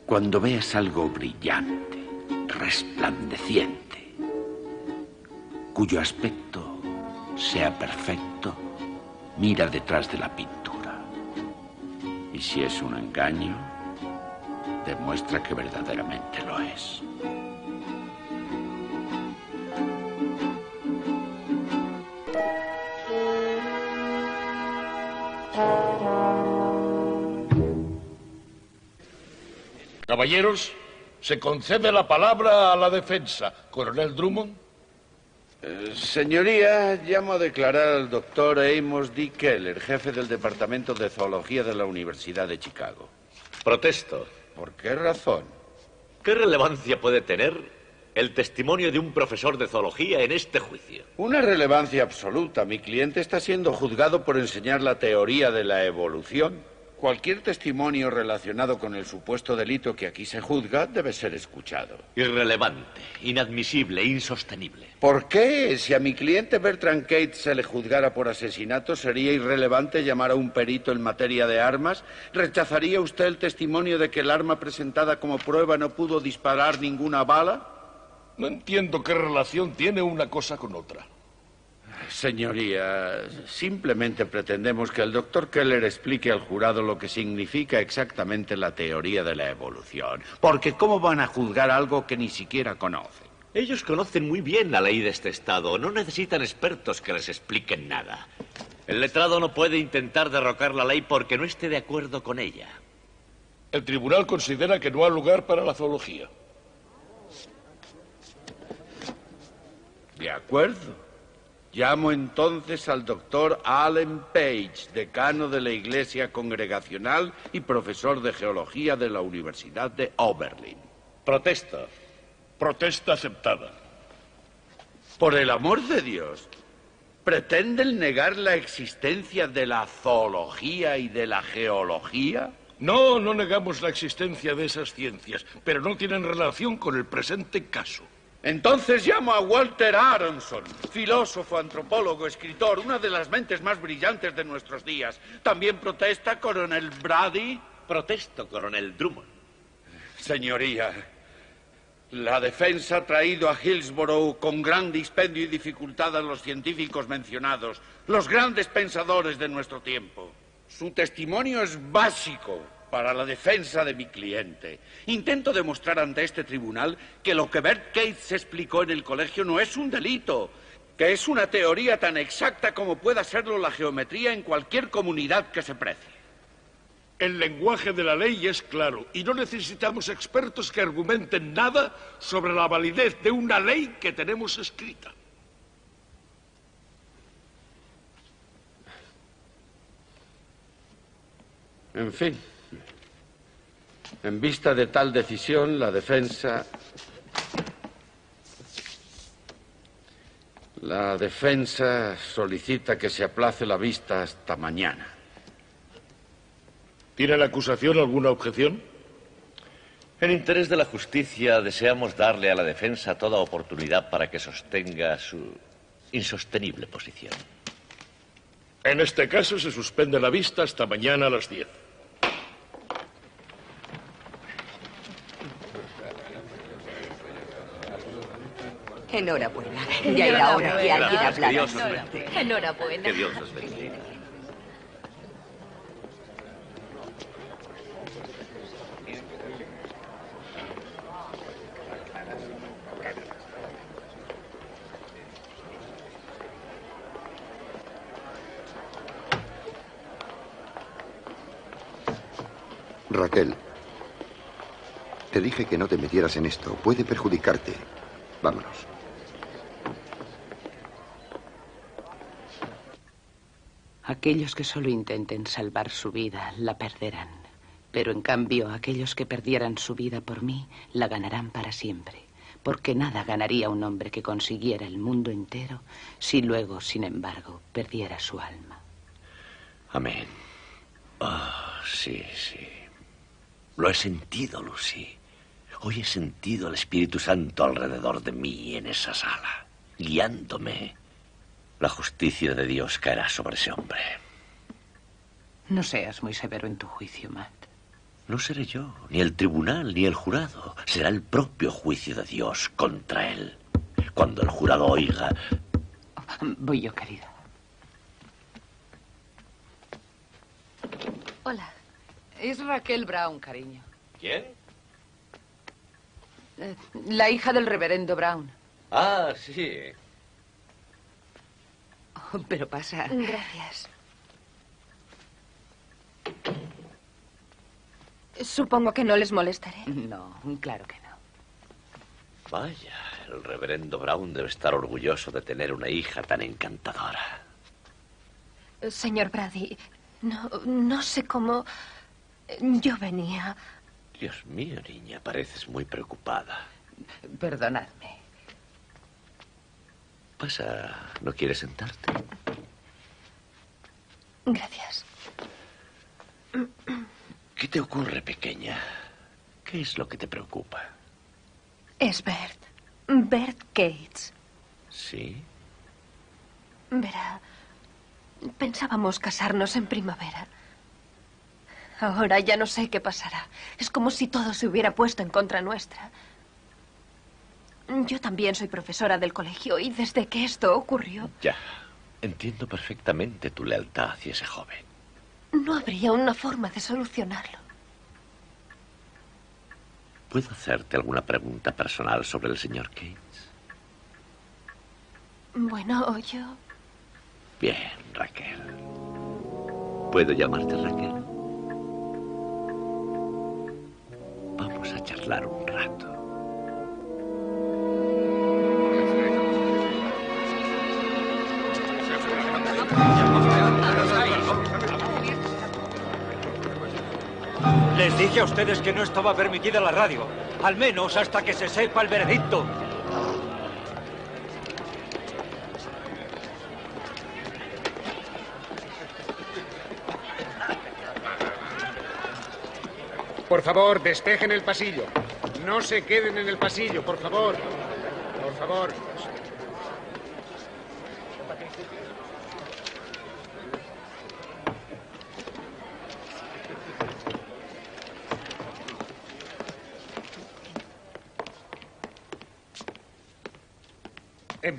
cuando veas algo brillante, resplandeciente, cuyo aspecto sea perfecto, mira detrás de la pintura. Y si es un engaño, demuestra que verdaderamente lo es. Caballeros, se concede la palabra a la defensa. Coronel Drummond. Eh, señoría, llamo a declarar al doctor Amos D. Keller, jefe del Departamento de Zoología de la Universidad de Chicago. Protesto. ¿Por qué razón? ¿Qué relevancia puede tener el testimonio de un profesor de zoología en este juicio? Una relevancia absoluta. Mi cliente está siendo juzgado por enseñar la teoría de la evolución. Cualquier testimonio relacionado con el supuesto delito que aquí se juzga debe ser escuchado. Irrelevante, inadmisible, insostenible. ¿Por qué? Si a mi cliente Bertrand Cates se le juzgara por asesinato, ¿sería irrelevante llamar a un perito en materia de armas? ¿Rechazaría usted el testimonio de que el arma presentada como prueba no pudo disparar ninguna bala? No entiendo qué relación tiene una cosa con otra. Señoría, simplemente pretendemos que el doctor Keller explique al jurado lo que significa exactamente la teoría de la evolución. Porque ¿cómo van a juzgar algo que ni siquiera conocen? Ellos conocen muy bien la ley de este Estado. No necesitan expertos que les expliquen nada. El letrado no puede intentar derrocar la ley porque no esté de acuerdo con ella. El tribunal considera que no hay lugar para la zoología. De acuerdo. Llamo entonces al doctor Allen Page, decano de la Iglesia Congregacional y profesor de Geología de la Universidad de Oberlin. Protesta. Protesta aceptada. Por el amor de Dios, ¿pretenden negar la existencia de la zoología y de la geología? No, no negamos la existencia de esas ciencias, pero no tienen relación con el presente caso. Entonces llamo a Walter Aronson, filósofo, antropólogo, escritor, una de las mentes más brillantes de nuestros días. ¿También protesta, coronel Brady? Protesto, coronel Drummond. Señoría, la defensa ha traído a Hillsborough con gran dispendio y dificultad a los científicos mencionados, los grandes pensadores de nuestro tiempo. Su testimonio es básico para la defensa de mi cliente. Intento demostrar ante este tribunal que lo que Bert Cates explicó en el colegio no es un delito, que es una teoría tan exacta como pueda serlo la geometría en cualquier comunidad que se precie. El lenguaje de la ley es claro y no necesitamos expertos que argumenten nada sobre la validez de una ley que tenemos escrita. En fin, en vista de tal decisión, la defensa... La defensa solicita que se aplace la vista hasta mañana. ¿Tiene la acusación alguna objeción? En interés de la justicia, deseamos darle a la defensa toda oportunidad para que sostenga su insostenible posición. En este caso se suspende la vista hasta mañana a las 10. Enhorabuena. Ya era hora que alguien hablara. Dios os bendiga. Enhorabuena. Que Dios os bendiga. Raquel, te dije que no te metieras en esto. Puede perjudicarte. Vámonos. Aquellos que solo intenten salvar su vida la perderán. Pero en cambio, aquellos que perdieran su vida por mí la ganarán para siempre. Porque nada ganaría un hombre que consiguiera el mundo entero si luego, sin embargo, perdiera su alma. Amén. Ah, sí, sí. Lo he sentido, Lucy. Hoy he sentido al Espíritu Santo alrededor de mí en esa sala, guiándome. La justicia de Dios caerá sobre ese hombre. No seas muy severo en tu juicio, Matt. No seré yo, ni el tribunal, ni el jurado. Será el propio juicio de Dios contra él. Cuando el jurado oiga, Voy yo, querida. Hola. Es Raquel Brown, cariño. ¿quién? Eh, La hija del reverendo Brown. Ah, sí. Pero pasa. Gracias. Supongo que no les molestaré. No, claro que no. Vaya, el reverendo Brown debe estar orgulloso de tener una hija tan encantadora. Señor Brady, no, no sé cómo... Yo venía... Dios mío, niña, pareces muy preocupada. Perdonadme. Pasa, ¿no quieres sentarte? Gracias. ¿Qué te ocurre, pequeña? ¿Qué es lo que te preocupa? Es Bert. Bert Gates. ¿Sí? Verá, pensábamos casarnos en primavera. Ahora ya no sé qué pasará. Es como si todo se hubiera puesto en contra nuestra. Yo también soy profesora del colegio y desde que esto ocurrió, Ya. Entiendo perfectamente tu lealtad hacia ese joven. no habría una forma de solucionarlo. ¿Puedo hacerte alguna pregunta personal sobre el señor Cates? Bueno, yo... Bien, Raquel. ¿Puedo llamarte Raquel? Vamos a charlar un rato. Les dije a ustedes que no estaba permitida la radio, al menos hasta que se sepa el veredicto. Por favor, despejen el pasillo. No se queden en el pasillo, por favor. favor.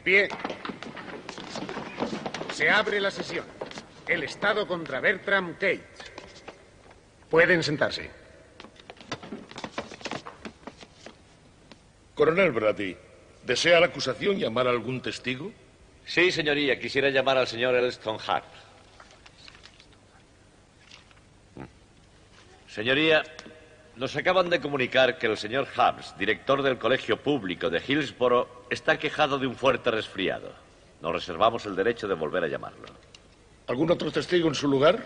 Pie. Se abre la sesión. El Estado contra Bertram Cates. Pueden sentarse. Coronel Brady, ¿desea la acusación llamar a algún testigo? Sí, señoría. Quisiera llamar al señor Elston Hart. Señoría, nos acaban de comunicar que el señor Hubs, director del Colegio Público de Hillsborough, está quejado de un fuerte resfriado. Nos reservamos el derecho de volver a llamarlo. ¿Algún otro testigo en su lugar?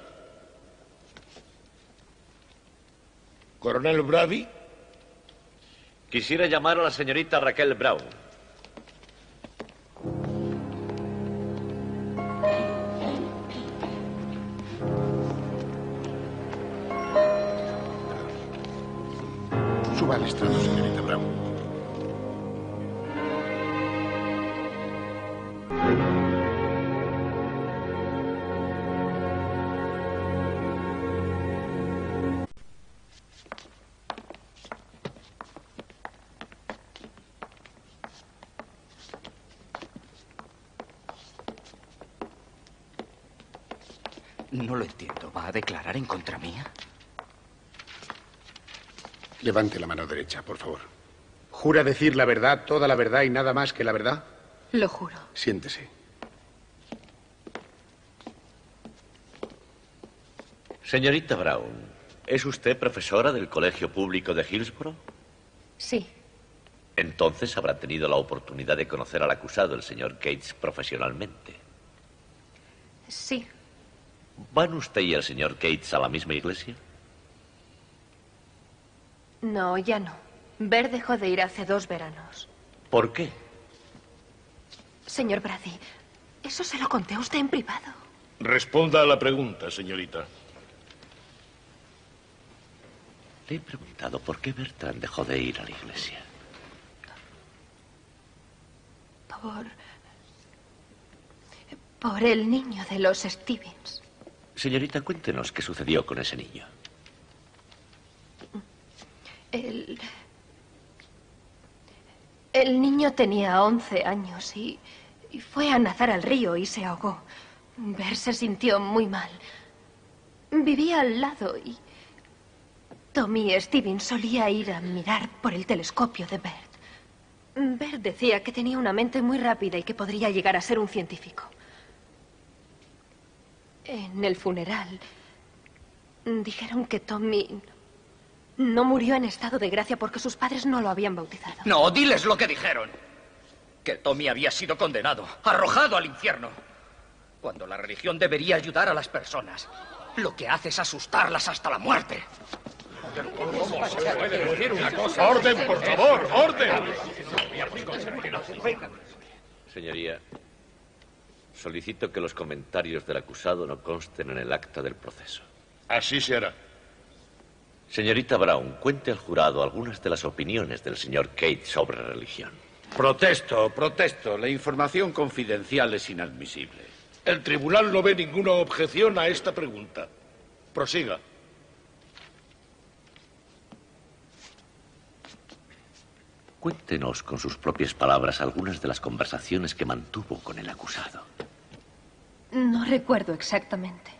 Coronel Brady. Quisiera llamar a la señorita Raquel Brown. Suba al Levante la mano derecha, por favor. ¿Jura decir la verdad, toda la verdad y nada más que la verdad? Lo juro. Siéntese. Señorita Brown, ¿es usted profesora del Colegio Público de Hillsborough? Sí. Entonces habrá tenido la oportunidad de conocer al acusado, el señor Gates, profesionalmente. Sí. ¿Van usted y el señor Gates a la misma iglesia? No, ya no. Ver dejó de ir hace dos veranos. ¿Por qué? Señor Brady, eso se lo conté a usted en privado. Responda a la pregunta, señorita. Le he preguntado por qué Bertrand dejó de ir a la iglesia. Por. Por el niño de los Stevens. Señorita, cuéntenos qué sucedió con ese niño. El. Niño tenía 11 años y, fue a nadar al río y se ahogó. Bert se sintió muy mal. Vivía al lado y. Tommy Stevens solía ir a mirar por el telescopio de Bert. Bert decía que tenía una mente muy rápida y que podría llegar a ser un científico. En el funeral dijeron que Tommy no murió en estado de gracia porque sus padres no lo habían bautizado. No, diles lo que dijeron. Que Tommy había sido condenado, arrojado al infierno. Cuando la religión debería ayudar a las personas. Lo que hace es asustarlas hasta la muerte. Orden, por favor, orden. Señoría, solicito que los comentarios del acusado no consten en el acta del proceso. Así se hará. Señorita Brown, cuente al jurado algunas de las opiniones del señor Kate sobre religión. Protesto, protesto. La información confidencial es inadmisible. El tribunal no ve ninguna objeción a esta pregunta. Prosiga. Cuéntenos con sus propias palabras algunas de las conversaciones que mantuvo con el acusado. No recuerdo exactamente.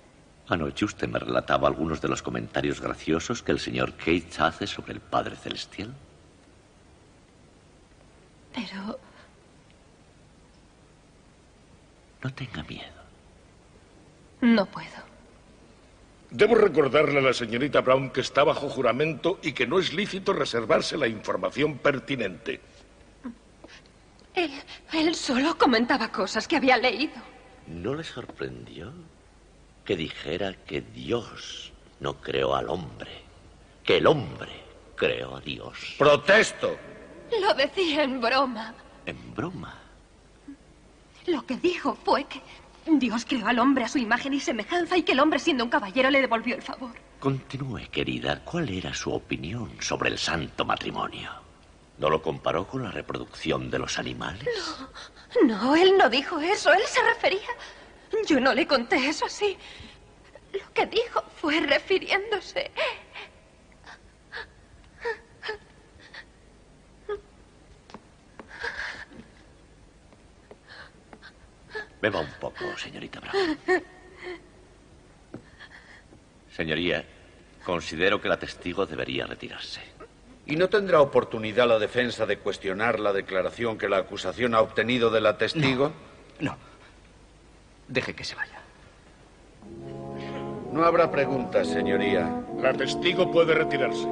Anoche usted me relataba algunos de los comentarios graciosos que el señor Cates hace sobre el Padre Celestial. Pero No tenga miedo. no puedo. Debo recordarle a la señorita Brown que está bajo juramento y que no es lícito reservarse la información pertinente. Él, él solo comentaba cosas que había leído. ¿No le sorprendió que dijera que Dios no creó al hombre, que el hombre creó a Dios? Protesto. Lo decía en broma. En broma. Lo que dijo fue que Dios creó al hombre a su imagen y semejanza y que el hombre, siendo un caballero, le devolvió el favor. Continúe, querida. ¿Cuál era su opinión sobre el santo matrimonio? ¿No lo comparó con la reproducción de los animales? No, no, él no dijo eso. Él se refería. Yo no le conté eso así. Lo que dijo fue refiriéndose. Beba un poco, señorita Brown. Señoría, considero que la testigo debería retirarse. ¿Y no tendrá oportunidad la defensa de cuestionar la declaración que la acusación ha obtenido de la testigo? No. Deje que se vaya. No habrá preguntas, señoría. La testigo puede retirarse.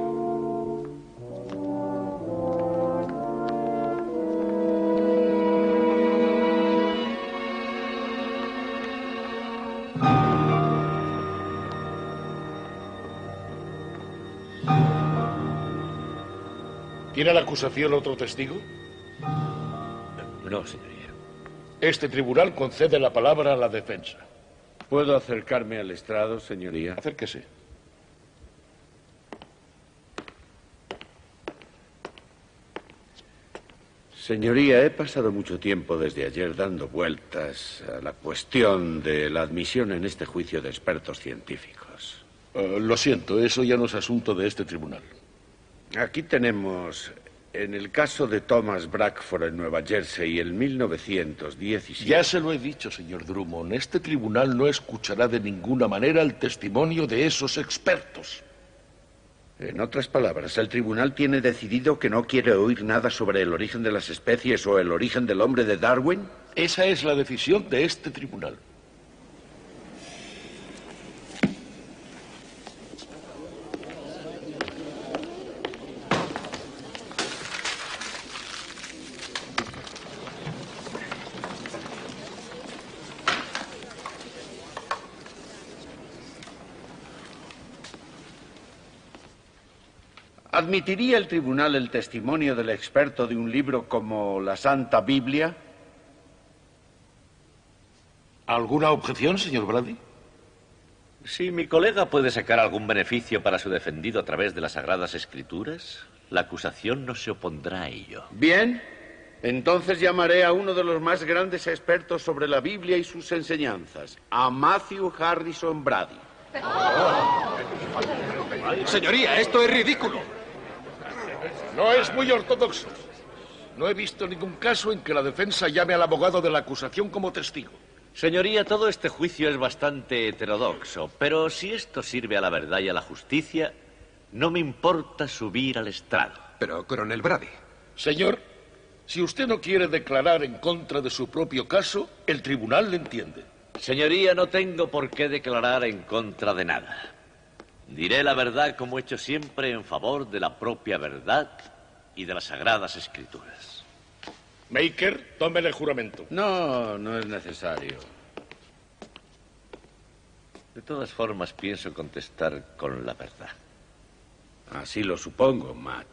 ¿Tiene la acusación otro testigo? No, señoría. Este tribunal concede la palabra a la defensa. ¿Puedo acercarme al estrado, señoría? Acérquese. Señoría, he pasado mucho tiempo desde ayer dando vueltas a la cuestión de la admisión en este juicio de expertos científicos. Eh, lo siento, eso ya no es asunto de este tribunal. Aquí tenemos, en el caso de Thomas Brackford en Nueva Jersey en 1917. Ya se lo he dicho, señor Drummond. Este tribunal no escuchará de ninguna manera el testimonio de esos expertos. En otras palabras, el tribunal tiene decidido que no quiere oír nada sobre el origen de las especies o el origen del hombre de Darwin. Esa es la decisión de este tribunal. ¿Admitiría el tribunal el testimonio del experto de un libro como la Santa Biblia? ¿Alguna objeción, señor Brady? Si mi colega puede sacar algún beneficio para su defendido a través de las Sagradas Escrituras, la acusación no se opondrá a ello. Bien, entonces llamaré a uno de los más grandes expertos sobre la Biblia y sus enseñanzas, a Matthew Harrison Brady. Señoría, esto es ridículo. No es muy ortodoxo. No he visto ningún caso en que la defensa llame al abogado de la acusación como testigo. Señoría, todo este juicio es bastante heterodoxo, pero si esto sirve a la verdad y a la justicia, no me importa subir al estrado. Pero, coronel Brady. Señor, si usted no quiere declarar en contra de su propio caso, el tribunal le entiende. Señoría, no tengo por qué declarar en contra de nada. Diré la verdad como he hecho siempre en favor de la propia verdad y de las sagradas escrituras. Maker, tómele el juramento. No, no es necesario. De todas formas, pienso contestar con la verdad. Así lo supongo, Matt.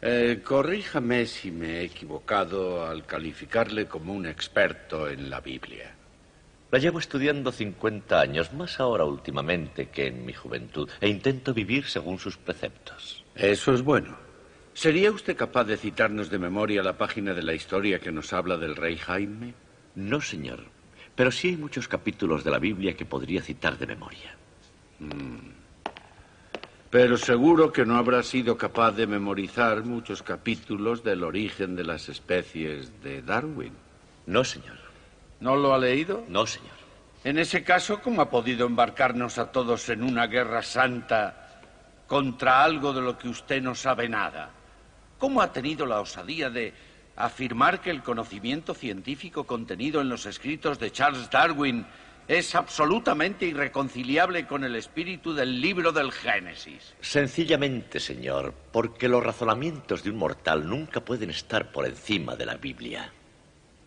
Eh, corríjame si me he equivocado al calificarle como un experto en la Biblia. La llevo estudiando 50 años, más ahora últimamente que en mi juventud, e intento vivir según sus preceptos. Eso es bueno. ¿Sería usted capaz de citarnos de memoria la página de la historia que nos habla del rey Jaime? No, señor. Pero sí hay muchos capítulos de la Biblia que podría citar de memoria. Mm. Pero seguro que no habrá sido capaz de memorizar muchos capítulos del origen de las especies de Darwin. No, señor. ¿No lo ha leído? No, señor. En ese caso, ¿cómo ha podido embarcarnos a todos en una guerra santa contra algo de lo que usted no sabe nada? ¿Cómo ha tenido la osadía de afirmar que el conocimiento científico contenido en los escritos de Charles Darwin es absolutamente irreconciliable con el espíritu del libro del Génesis? Sencillamente, señor, porque los razonamientos de un mortal nunca pueden estar por encima de la Biblia.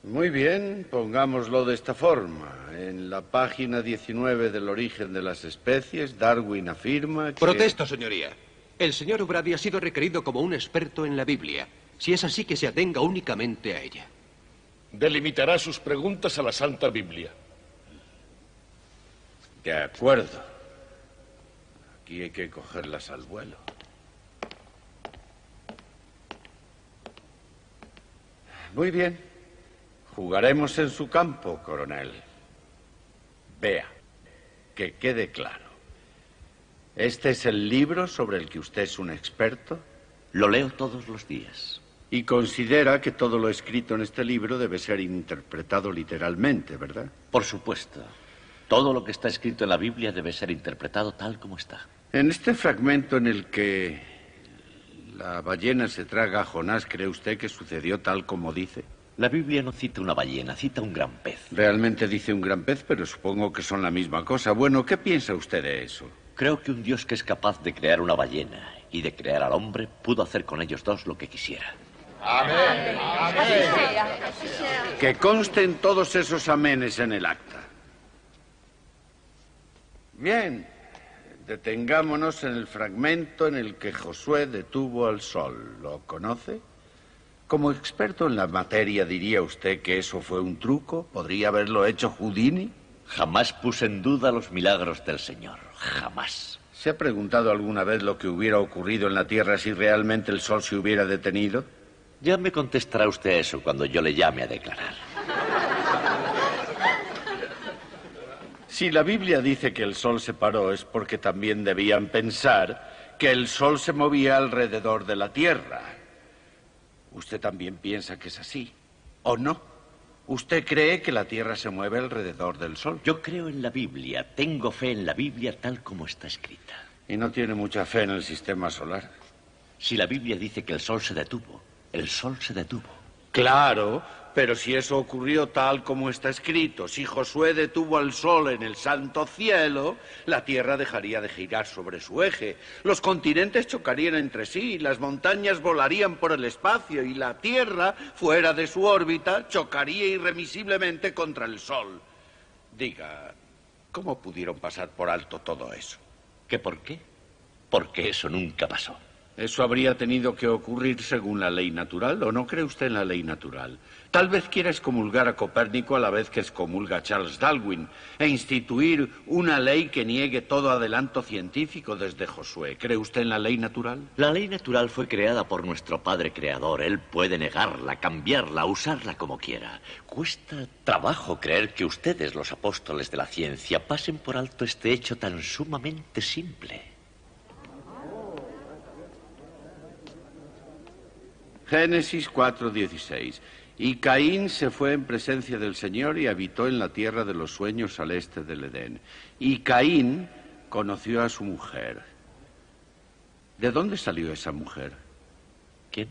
Muy bien, pongámoslo de esta forma. En la página 19 del origen de las especies, Darwin afirma que... Protesto, señoría. El señor Brady ha sido requerido como un experto en la Biblia. Si es así, que se atenga únicamente a ella. Delimitará sus preguntas a la Santa Biblia. De acuerdo. Aquí hay que cogerlas al vuelo. Muy bien. Jugaremos en su campo, coronel. Vea, que quede claro. ¿Este es el libro sobre el que usted es un experto? Lo leo todos los días. Y considera que todo lo escrito en este libro debe ser interpretado literalmente, ¿verdad? Por supuesto. Todo lo que está escrito en la Biblia debe ser interpretado tal como está. En este fragmento en el que la ballena se traga a Jonás, ¿cree usted que sucedió tal como dice? La Biblia no cita una ballena, cita un gran pez. Realmente dice un gran pez, pero supongo que son la misma cosa. Bueno, ¿qué piensa usted de eso? Creo que un Dios que es capaz de crear una ballena y de crear al hombre pudo hacer con ellos dos lo que quisiera. Amén. Que consten todos esos amenes en el acta. Bien, detengámonos en el fragmento en el que Josué detuvo al sol. ¿Lo conoce? Como experto en la materia, ¿diría usted que eso fue un truco? ¿Podría haberlo hecho Houdini? Jamás puse en duda los milagros del Señor. Jamás. ¿Se ha preguntado alguna vez lo que hubiera ocurrido en la Tierra si realmente el Sol se hubiera detenido? Ya me contestará usted eso cuando yo le llame a declarar. Si la Biblia dice que el Sol se paró es porque también debían pensar que el Sol se movía alrededor de la Tierra. ¿Usted también piensa que es así? ¿O no? ¿Usted cree que la Tierra se mueve alrededor del Sol? Yo creo en la Biblia, tengo fe en la Biblia tal como está escrita. ¿Y no tiene mucha fe en el sistema solar? Si la Biblia dice que el Sol se detuvo, el Sol se detuvo. Claro, pero si eso ocurrió tal como está escrito, si Josué detuvo al sol en el santo cielo, la tierra dejaría de girar sobre su eje, los continentes chocarían entre sí, las montañas volarían por el espacio y la tierra, fuera de su órbita, chocaría irremisiblemente contra el sol. Diga, ¿cómo pudieron pasar por alto todo eso? ¿Qué por qué? Porque eso nunca pasó. Eso habría tenido que ocurrir según la ley natural, ¿o no cree usted en la ley natural? Tal vez quiera excomulgar a Copérnico a la vez que excomulga a Charles Darwin e instituir una ley que niegue todo adelanto científico desde Josué. ¿Cree usted en la ley natural? La ley natural fue creada por nuestro Padre Creador. Él puede negarla, cambiarla, usarla como quiera. Cuesta trabajo creer que ustedes, los apóstoles de la ciencia, pasen por alto este hecho tan sumamente simple. Génesis 4:16. Y Caín se fue en presencia del Señor y habitó en la tierra de los sueños al este del Edén. Y Caín conoció a su mujer. ¿De dónde salió esa mujer? ¿Quién?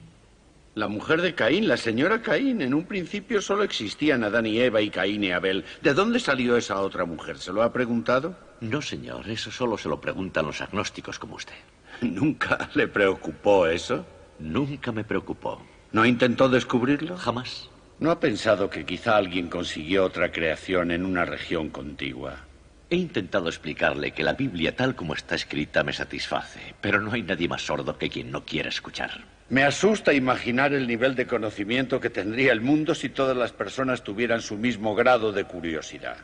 La mujer de Caín, la señora Caín. En un principio solo existían Adán y Eva y Caín y Abel. ¿De dónde salió esa otra mujer? ¿Se lo ha preguntado? No, señor. Eso solo se lo preguntan los agnósticos como usted. ¿Nunca le preocupó eso? Nunca me preocupó. ¿No intentó descubrirlo? Jamás. ¿No ha pensado que quizá alguien consiguió otra creación en una región contigua? He intentado explicarle que la Biblia tal como está escrita me satisface, pero no hay nadie más sordo que quien no quiera escuchar. Me asusta imaginar el nivel de conocimiento que tendría el mundo si todas las personas tuvieran su mismo grado de curiosidad.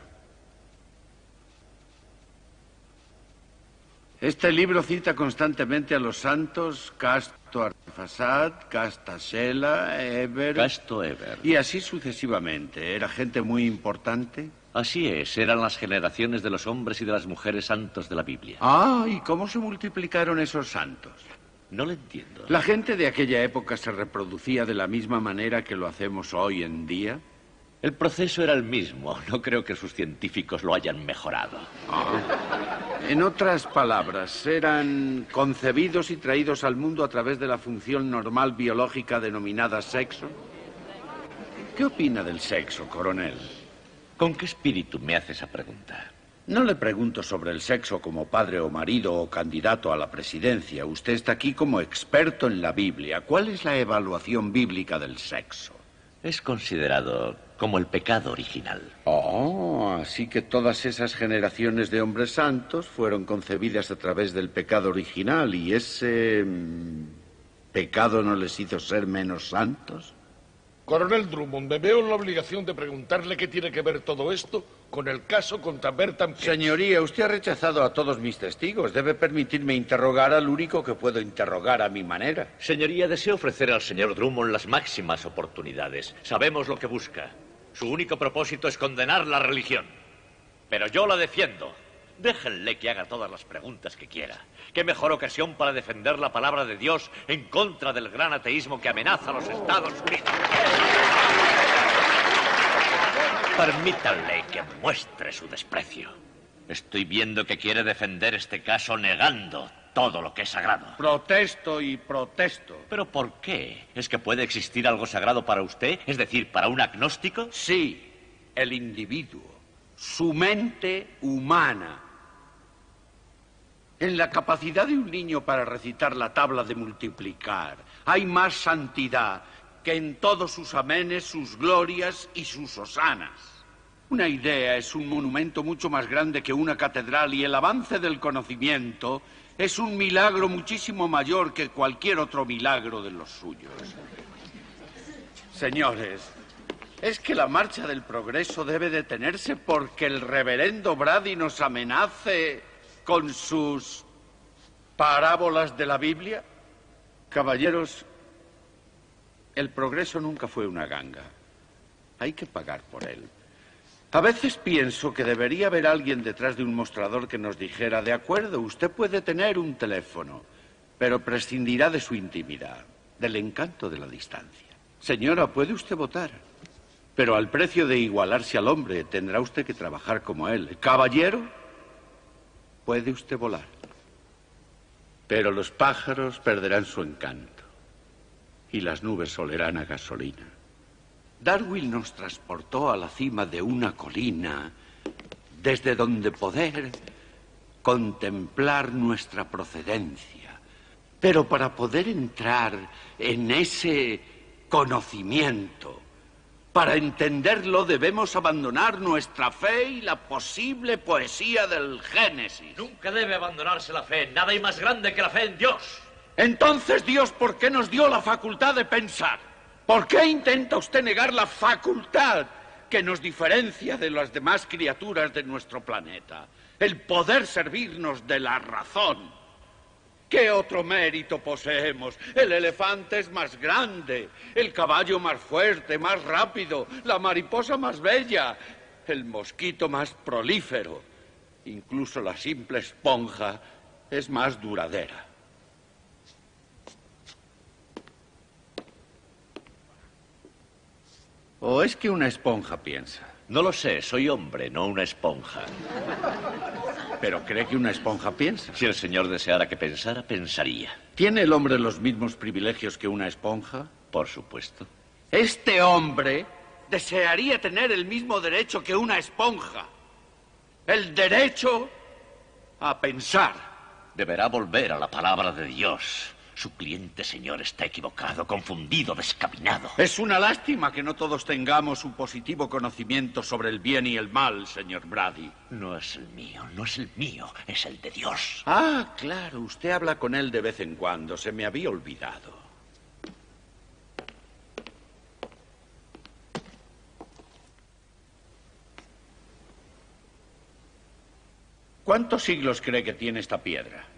Este libro cita constantemente a los santos Casto Arfasad, Casta Shela, Eber. Casto Eber. Y así sucesivamente. ¿Era gente muy importante? Así es, eran las generaciones de los hombres y de las mujeres santos de la Biblia. Ah, ¿y cómo se multiplicaron esos santos? No lo entiendo. ¿La gente de aquella época se reproducía de la misma manera que lo hacemos hoy en día? El proceso era el mismo. No creo que sus científicos lo hayan mejorado. Ah. En otras palabras, eran concebidos y traídos al mundo a través de la función normal biológica denominada sexo. ¿Qué opina del sexo, coronel? ¿Con qué espíritu me hace esa pregunta? No le pregunto sobre el sexo como padre o marido o candidato a la presidencia. Usted está aquí como experto en la Biblia. ¿Cuál es la evaluación bíblica del sexo? Es considerado como el pecado original. Oh, así que todas esas generaciones de hombres santos fueron concebidas a través del pecado original y ese mm, pecado no les hizo ser menos santos. Coronel Drummond, me veo en la obligación de preguntarle qué tiene que ver todo esto con el caso contra Bertram Ketch. Señoría, usted ha rechazado a todos mis testigos. Debe permitirme interrogar al único que puedo interrogar a mi manera. Señoría, deseo ofrecer al señor Drummond las máximas oportunidades. Sabemos lo que busca. Su único propósito es condenar la religión. Pero yo la defiendo. Déjenle que haga todas las preguntas que quiera. ¿Qué mejor ocasión para defender la palabra de Dios en contra del gran ateísmo que amenaza a los Estados Unidos? Permítanle que muestre su desprecio. Estoy viendo que quiere defender este caso negando todo lo que es sagrado. Protesto y protesto. ¿Pero por qué? ¿Es que puede existir algo sagrado para usted? Es decir, para un agnóstico? Sí, el individuo, su mente humana. En la capacidad de un niño para recitar la tabla de multiplicar hay más santidad que en todos sus amenes, sus glorias y sus hosanas. Una idea es un monumento mucho más grande que una catedral y el avance del conocimiento es un milagro muchísimo mayor que cualquier otro milagro de los suyos. Señores, es que la marcha del progreso debe detenerse porque el reverendo Brady nos amenace con sus parábolas de la Biblia. Caballeros, el progreso nunca fue una ganga. Hay que pagar por él. A veces pienso que debería haber alguien detrás de un mostrador que nos dijera, de acuerdo, usted puede tener un teléfono, pero prescindirá de su intimidad, del encanto de la distancia. Señora, puede usted votar, pero al precio de igualarse al hombre tendrá usted que trabajar como él. Caballero, puede usted volar, pero los pájaros perderán su encanto y las nubes olerán a gasolina. Darwin nos transportó a la cima de una colina desde donde poder contemplar nuestra procedencia. Pero para poder entrar en ese conocimiento, para entenderlo debemos abandonar nuestra fe y la posible poesía del Génesis. Nunca debe abandonarse la fe. Nada hay más grande que la fe en Dios. Entonces, Dios, ¿por qué nos dio la facultad de pensar? ¿Por qué intenta usted negar la facultad que nos diferencia de las demás criaturas de nuestro planeta? El poder servirnos de la razón. ¿Qué otro mérito poseemos? El elefante es más grande, el caballo más fuerte, más rápido, la mariposa más bella, el mosquito más prolífero. Incluso la simple esponja es más duradera. ¿O es que una esponja piensa? No lo sé, soy hombre, no una esponja. ¿Pero cree que una esponja piensa? Si el señor deseara que pensara, pensaría. ¿Tiene el hombre los mismos privilegios que una esponja? Por supuesto. Este hombre desearía tener el mismo derecho que una esponja. El derecho a pensar. Deberá volver a la palabra de Dios. Su cliente, señor, está equivocado, confundido, descaminado. Es una lástima que no todos tengamos un positivo conocimiento sobre el bien y el mal, señor Brady. No es el mío, no es el mío, es el de Dios. Ah, claro, usted habla con él de vez en cuando, se me había olvidado. ¿Cuántos siglos cree que tiene esta piedra?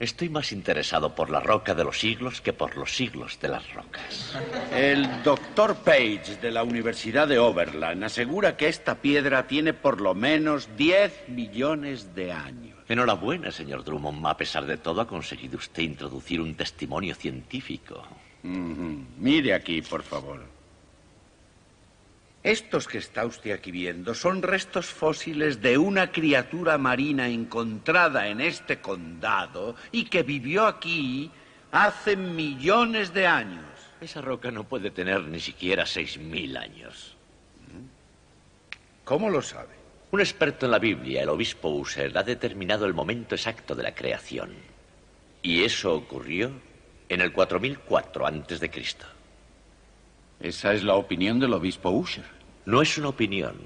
Estoy más interesado por la roca de los siglos que por los siglos de las rocas. El doctor Page de la Universidad de Oberlin asegura que esta piedra tiene por lo menos 10 millones de años. Enhorabuena, señor Drummond. A pesar de todo, ha conseguido usted introducir un testimonio científico. Mire aquí, por favor. Estos que está usted aquí viendo son restos fósiles de una criatura marina encontrada en este condado y que vivió aquí hace millones de años. Esa roca no puede tener ni siquiera seis mil años. ¿Cómo lo sabe? Un experto en la Biblia, el obispo User, ha determinado el momento exacto de la creación. Y eso ocurrió en el 4004 antes de Cristo. Esa es la opinión del obispo Usher. No es una opinión,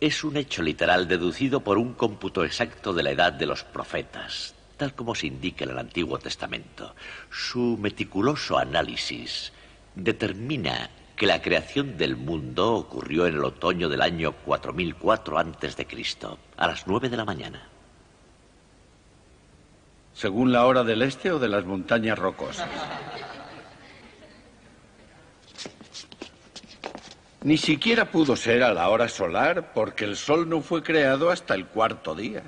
es un hecho literal deducido por un cómputo exacto de la edad de los profetas, tal como se indica en el Antiguo Testamento. Su meticuloso análisis determina que la creación del mundo ocurrió en el otoño del año 4004 antes de Cristo, a las nueve de la mañana. ¿Según la hora del este o de las montañas rocosas? Ni siquiera pudo ser a la hora solar porque el sol no fue creado hasta el cuarto día.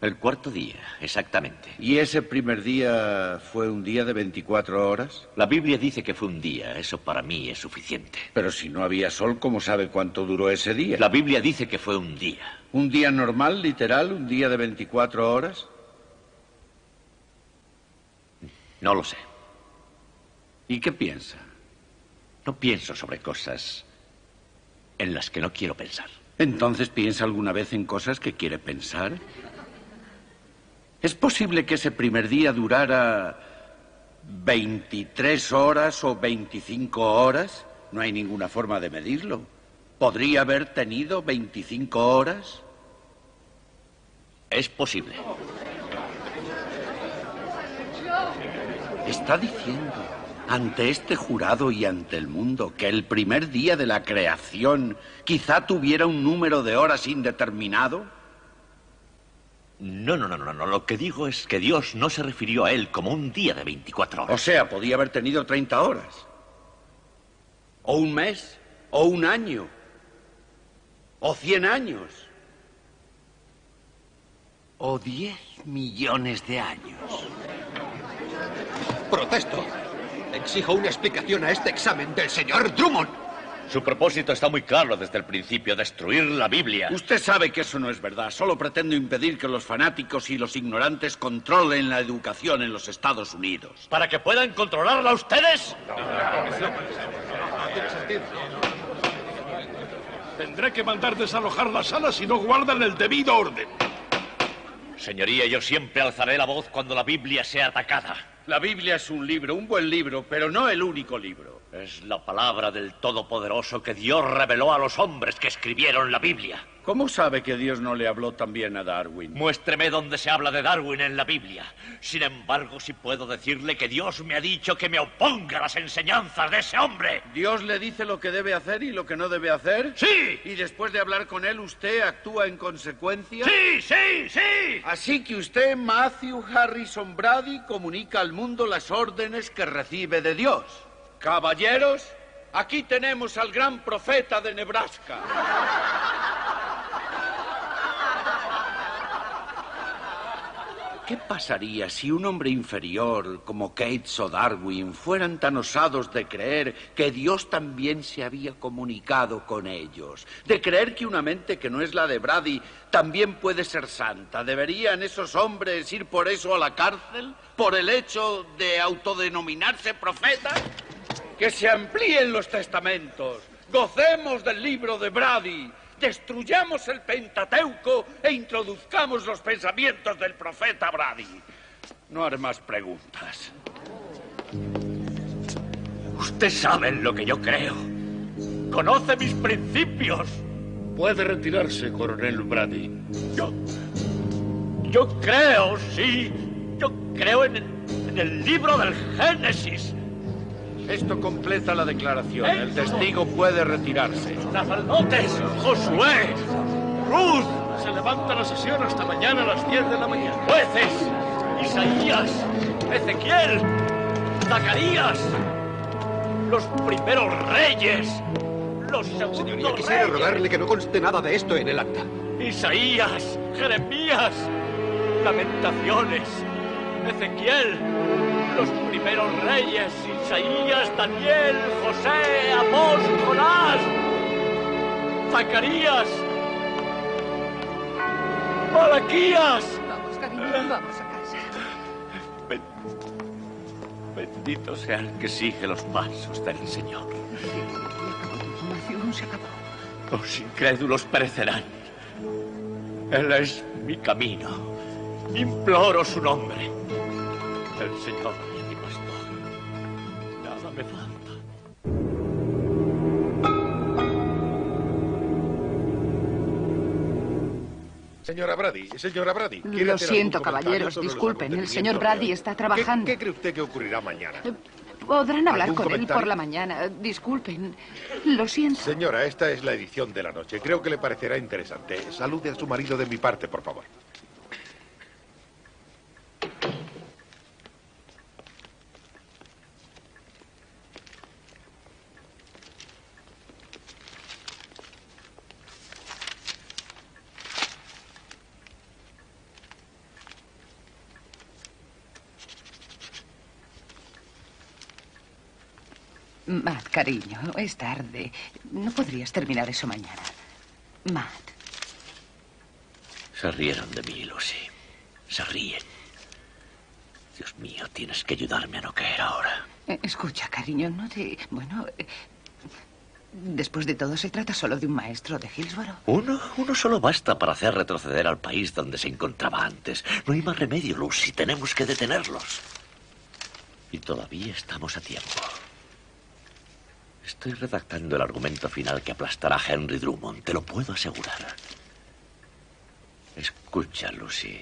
El cuarto día, exactamente. ¿Y ese primer día fue un día de 24 horas? La Biblia dice que fue un día. Eso para mí es suficiente. Pero si no había sol, ¿cómo sabe cuánto duró ese día? La Biblia dice que fue un día. ¿Un día normal, literal? ¿Un día de 24 horas? No lo sé. ¿Y qué piensa? No pienso sobre cosas en las que no quiero pensar. ¿Entonces piensa alguna vez en cosas que quiere pensar? ¿Es posible que ese primer día durara 23 horas o 25 horas? No hay ninguna forma de medirlo. ¿Podría haber tenido 25 horas? Es posible. Está diciendo ante este jurado y ante el mundo que el primer día de la creación quizá tuviera un número de horas indeterminado? No, no, no, no, no. Lo que digo es que Dios no se refirió a él como un día de 24 horas. O sea, podía haber tenido 30 horas. O un mes. O un año. O 100 años. O 10 millones de años. Protesto. Exijo una explicación a este examen del señor Drummond. Su propósito está muy claro desde el principio, destruir la Biblia. Usted sabe que eso no es verdad. Solo pretendo impedir que los fanáticos y los ignorantes controlen la educación en los Estados Unidos. ¿Para que puedan controlarla ustedes? Tendré que mandar desalojar la sala si no guardan el debido orden. Señoría, yo siempre alzaré la voz cuando la Biblia sea atacada. La Biblia es un libro, un buen libro, pero no el único libro. Es la palabra del Todopoderoso que Dios reveló a los hombres que escribieron la Biblia. ¿Cómo sabe que Dios no le habló también a Darwin? Muéstreme dónde se habla de Darwin en la Biblia. Sin embargo, sí puedo decirle que Dios me ha dicho que me oponga a las enseñanzas de ese hombre. ¿Dios le dice lo que debe hacer y lo que no debe hacer? Sí. ¿Y después de hablar con él, usted actúa en consecuencia? Sí, sí, sí. Así que usted, Matthew Harrison Brady, comunica al mundo las órdenes que recibe de Dios. Caballeros, aquí tenemos al gran profeta de Nebraska. ¿Qué pasaría si un hombre inferior como Keats o Darwin fueran tan osados de creer que Dios también se había comunicado con ellos? De creer que una mente que no es la de Brady también puede ser santa. ¿Deberían esos hombres ir por eso a la cárcel? ¿Por el hecho de autodenominarse profetas? Que se amplíen los testamentos. Gocemos del libro de Brady. Destruyamos el Pentateuco e introduzcamos los pensamientos del profeta Brady. No haré más preguntas. Usted sabe lo que yo creo. Conoce mis principios. Puede retirarse, coronel Brady. Yo. Yo creo, sí. Yo creo en el, en el libro del Génesis. Esto completa la declaración. El testigo puede retirarse. Sacerdotes, Josué, Ruth. Se levanta la sesión hasta mañana a las 10 de la mañana. Jueces, Isaías, Ezequiel, Zacarías, los primeros reyes, los segundos Señoría, quisiera reyes. rogarle que no conste nada de esto en el acta. Isaías, Jeremías, Lamentaciones, Ezequiel, los primeros reyes, Isaías, Daniel, José, Amós, Jonás, Zacarías, Malaquías. Vamos, cariño, vamos a casa. Ben- Bendito sea el que sigue los pasos del Señor. Matthew, se acabó. Los incrédulos perecerán. Él es mi camino. Imploro su nombre. El Señor Señora Brady, señora Brady. ¿quiere Lo siento, caballeros, disculpen, el señor Brady está ¿Qué- trabajando. ¿Qué, cree usted que ocurrirá mañana? Podrán hablar ¿Algún con él por la mañana. Disculpen. Lo siento. Señora, esta es la edición de la noche. Creo que le parecerá interesante. Salude a su marido de mi parte, por favor. Matt, cariño, es tarde. No podrías terminar eso mañana. Matt, Se rieron de mí, Lucy. Se ríen. Dios mío, tienes que ayudarme a no caer ahora. eh, escucha, cariño, no te... Bueno, eh, después de todo se trata solo de un maestro de Hillsborough. Uno, uno solo basta para hacer retroceder al país donde se encontraba antes. No hay más remedio, Lucy. Tenemos que detenerlos. Y todavía estamos a tiempo. Estoy redactando el argumento final que aplastará a Henry Drummond, te lo puedo asegurar. Escucha, Lucy.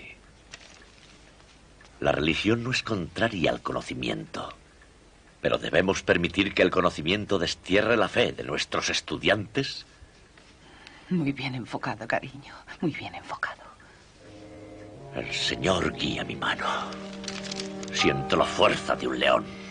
La religión no es contraria al conocimiento, pero debemos permitir que el conocimiento destierre la fe de nuestros estudiantes. Muy bien enfocado, cariño. Muy bien enfocado. El Señor guía mi mano. Siento la fuerza de un león.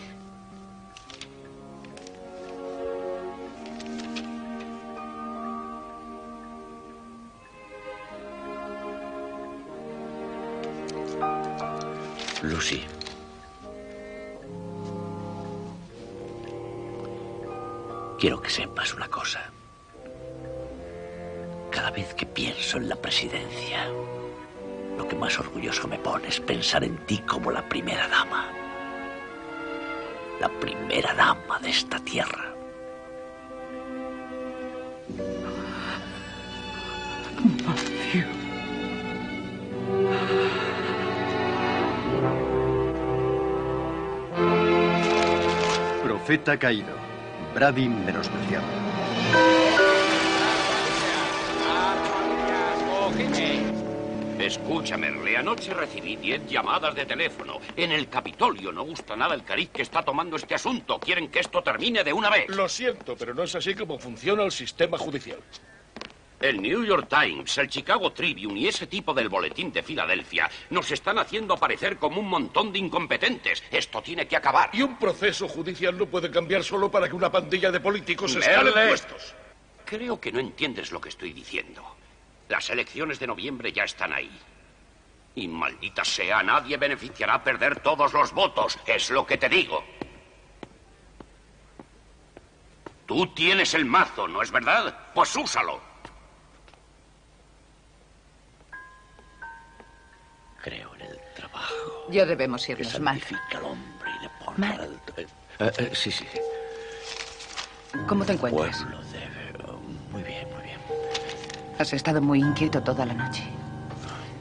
Lucy. Quiero que sepas una cosa. Cada vez que pienso en la presidencia, lo que más orgulloso me pone es pensar en ti como la primera dama. La primera dama de esta tierra. Profeta caído. Brady menospreciado. Escúchame, Merle. Anoche recibí diez llamadas de teléfono. En el Capitolio no gusta nada el cariz que está tomando este asunto. Quieren que esto termine de una vez. Lo siento, pero no es así como funciona el sistema judicial. El New York Times, el Chicago Tribune y ese tipo del boletín de Filadelfia nos están haciendo aparecer como un montón de incompetentes. Esto tiene que acabar. Y un proceso judicial no puede cambiar solo para que una pandilla de políticos escalen puestos. Creo que no entiendes lo que estoy diciendo. Las elecciones de noviembre ya están ahí. Y maldita sea, nadie beneficiará perder todos los votos. Es lo que te digo. Tú tienes el mazo, ¿no es verdad? Pues úsalo. Creo en el trabajo. Ya debemos irnos, santifica al hombre y le pone Matt. al alto. Eh, eh, eh, sí, sí. ¿Cómo te encuentras? Pueblo de... oh, Muy bien, muy bien. Has estado muy inquieto toda la noche.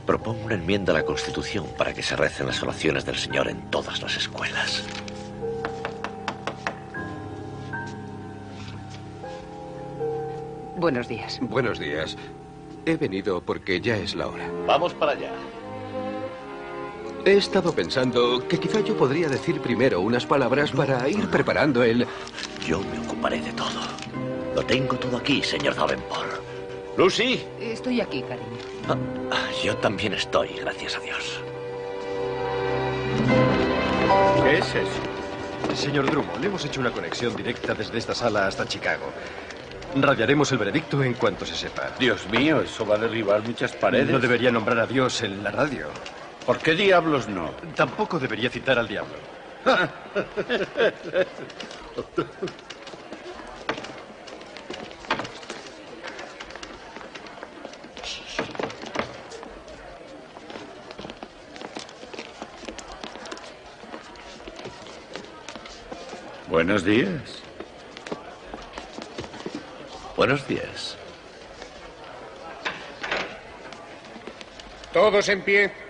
Propongo una enmienda a la Constitución para que se recen las oraciones del Señor en todas las escuelas. Buenos días. Buenos días. He venido porque ya es la hora. Vamos para allá. He estado pensando que quizá yo podría decir primero unas palabras para ir preparando el... Yo me ocuparé de todo. Lo tengo todo aquí, señor Davenport. Lucy. Estoy aquí, cariño. Ah, yo también estoy, gracias a Dios. ¿Qué es eso? Señor Drummond, le hemos hecho una conexión directa desde esta sala hasta Chicago. Radiaremos el veredicto en cuanto se sepa. Dios mío, eso va a derribar muchas paredes. No debería nombrar a Dios en la radio. ¿Por qué diablos no? Tampoco debería citar al diablo. Buenos días. Buenos días. Todos en pie.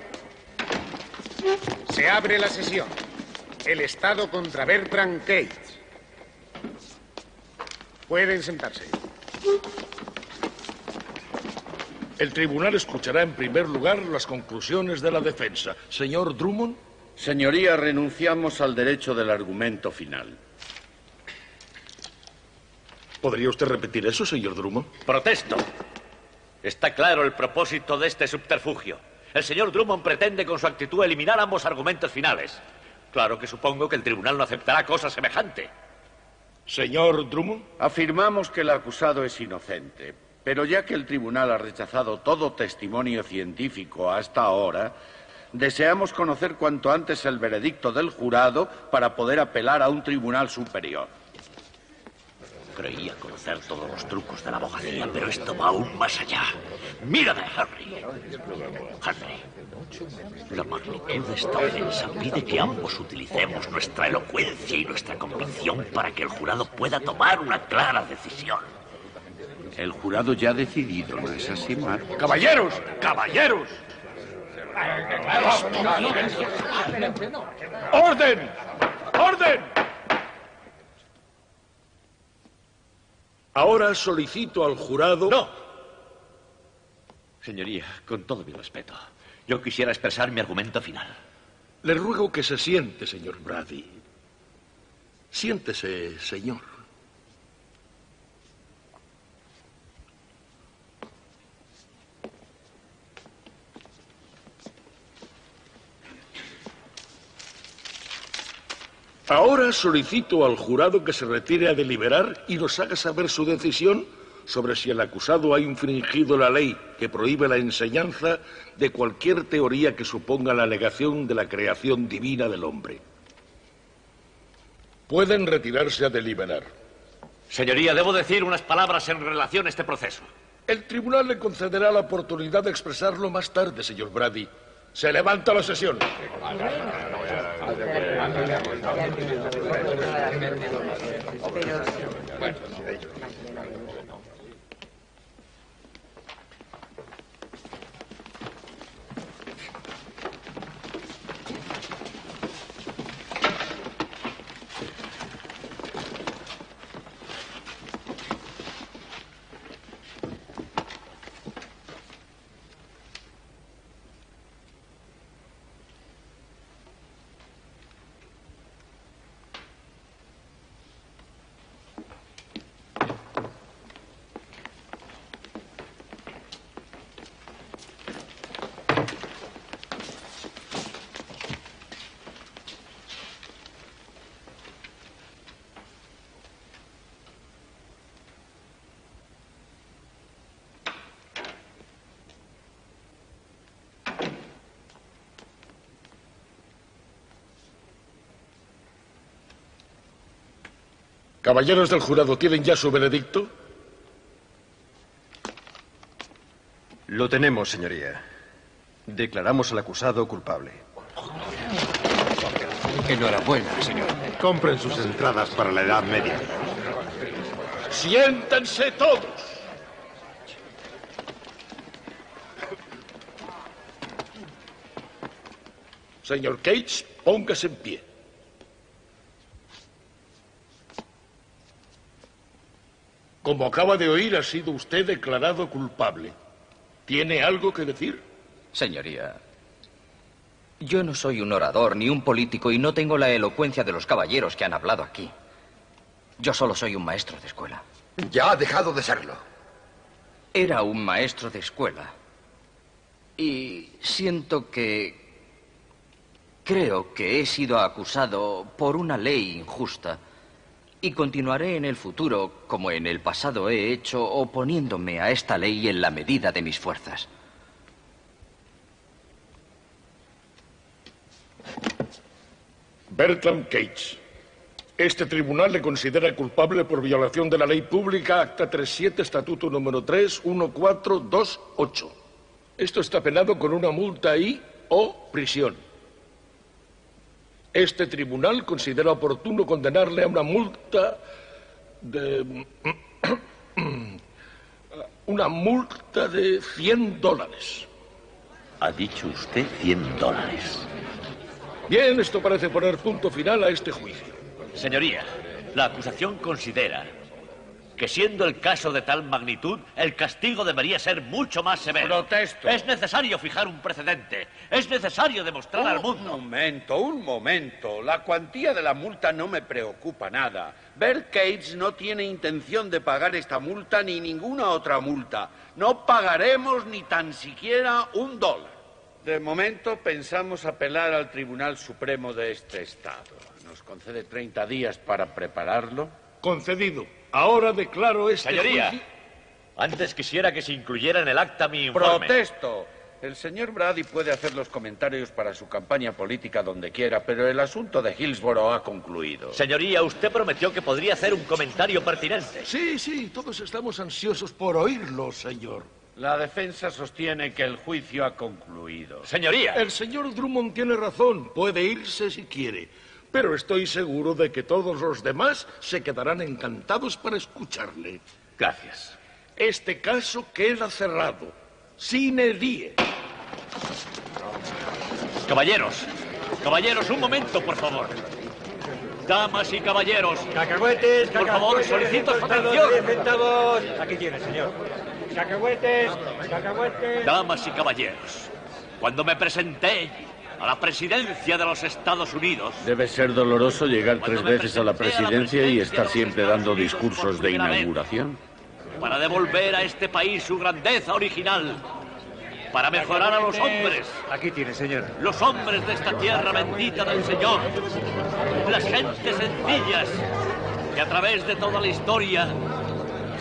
Se abre la sesión. El Estado contra Bertrand Cates. Pueden sentarse. El tribunal escuchará en primer lugar las conclusiones de la defensa. Señor Drummond. Señoría, renunciamos al derecho del argumento final. ¿Podría usted repetir eso, señor Drummond? Protesto. Está claro el propósito de este subterfugio. El señor Drummond pretende con su actitud eliminar ambos argumentos finales. Claro que supongo que el tribunal no aceptará cosa semejante. Señor Drummond. Afirmamos que el acusado es inocente, pero ya que el tribunal ha rechazado todo testimonio científico hasta ahora, deseamos conocer cuanto antes el veredicto del jurado para poder apelar a un tribunal superior. Creía conocer todos los trucos de la abogacía, pero esto va aún más allá. Mírame, Harry. Harry, la magnitud de esta ofensa pide que ambos utilicemos nuestra elocuencia y nuestra convicción para que el jurado pueda tomar una clara decisión. El jurado ya ha decidido, ¿no es así, Mark? ¡Caballeros! ¡Caballeros! ¡Orden! ¡Orden! Ahora solicito al jurado. ¡No! Señoría, con todo mi respeto, yo quisiera expresar mi argumento final. Le ruego que se siente, señor Brady. Siéntese, señor. Ahora solicito al jurado que se retire a deliberar y nos haga saber su decisión sobre si el acusado ha infringido la ley que prohíbe la enseñanza de cualquier teoría que suponga la negación de la creación divina del hombre. Pueden retirarse a deliberar. Señoría, debo decir unas palabras en relación a este proceso. El tribunal le concederá la oportunidad de expresarlo más tarde, señor Brady. Se levanta la sesión. Caballeros del jurado, ¿tienen ya su veredicto? Lo tenemos, señoría. Declaramos al acusado culpable. Enhorabuena, señor. Compren sus entradas para la Edad Media. Siéntense todos. Señor Cates, póngase en pie. Como acaba de oír, ha sido usted declarado culpable. ¿Tiene algo que decir? Señoría, yo no soy un orador ni un político y no tengo la elocuencia de los caballeros que han hablado aquí. Yo solo soy un maestro de escuela. Ya ha dejado de serlo. Era un maestro de escuela. Y siento que... Creo que he sido acusado por una ley injusta y continuaré en el futuro, como en el pasado he hecho, oponiéndome a esta ley en la medida de mis fuerzas. Bertram Cates. Este tribunal le considera culpable por violación de la ley pública, acta 37, estatuto número 3, 1428. Esto está penado con una multa y o prisión. Este tribunal considera oportuno condenarle a una multa de... una multa de 100 dólares. Ha dicho usted 100 dólares. Bien, esto parece poner punto final a este juicio. Señoría, la acusación considera que siendo el caso de tal magnitud, el castigo debería ser mucho más severo. Protesto. Es necesario fijar un precedente. Es necesario demostrar al mundo. Un momento, un momento. La cuantía de la multa no me preocupa nada. Bert Cates no tiene intención de pagar esta multa ni ninguna otra multa. No pagaremos ni tan siquiera un dólar. De momento pensamos apelar al Tribunal Supremo de este Estado. ¿Nos concede 30 días para prepararlo? Concedido. Ahora declaro este Señoría, juicio- antes quisiera que se incluyera en el acta mi informe. Protesto. El señor Brady puede hacer los comentarios para su campaña política donde quiera, pero el asunto de Hillsborough ha concluido. Señoría, usted prometió que podría hacer un comentario pertinente. Sí, sí, todos estamos ansiosos por oírlo, señor. La defensa sostiene que el juicio ha concluido. Señoría. El señor Drummond tiene razón. Puede irse si quiere. Pero estoy seguro de que todos los demás se quedarán encantados para escucharle. Gracias. Este caso queda cerrado. Sine die. Caballeros, caballeros, un momento, por favor. Damas y caballeros. Cacahuetes, Por favor, solicito su atención. Aquí tiene, señor. Cacahuetes, cacahuetes. Damas y caballeros, cuando me presenté a la presidencia de los Estados Unidos, Debe ser doloroso llegar tres veces a la presidencia y estar siempre dando discursos de inauguración. para devolver a este país su grandeza original, para mejorar a los hombres. Aquí tiene, señor. Los hombres de esta tierra bendita del Señor, las gentes sencillas que a través de toda la historia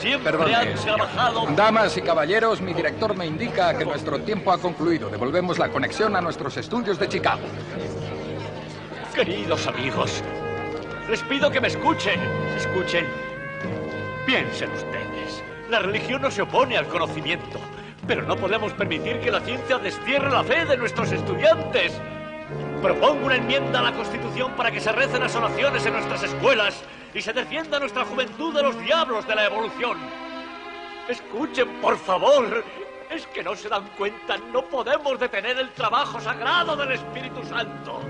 siempre Perdone, han trabajado. Damas y caballeros, mi director me indica que nuestro tiempo ha concluido. Devolvemos la conexión a nuestros estudios de Chicago. Queridos amigos, les pido que me escuchen. Escuchen. Piensen ustedes. La religión no se opone al conocimiento, pero no podemos permitir que la ciencia destierre la fe de nuestros estudiantes. Propongo una enmienda a la Constitución para que se recen las oraciones en nuestras escuelas y se defienda nuestra juventud de los diablos de la evolución. Escuchen, por favor. Es que no se dan cuenta, no podemos detener el trabajo sagrado del Espíritu Santo.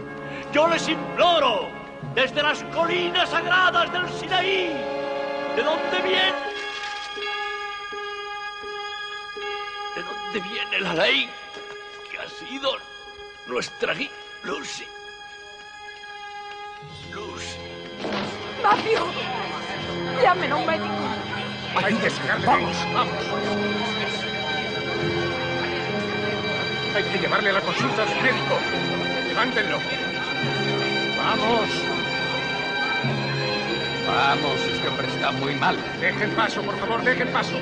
Yo les imploro, desde las colinas sagradas del Sinaí, ¿de dónde viene? ¿De dónde viene la ley que ha sido nuestra guía? Lucy. Lucy. Matthew, llamen a un médico. Hay que sacarle. Vamos, vamos. Hay que llevarle a la consulta del médico. Levántenlo. Vamos. Vamos, este hombre está muy mal. Dejen paso, por favor, dejen paso.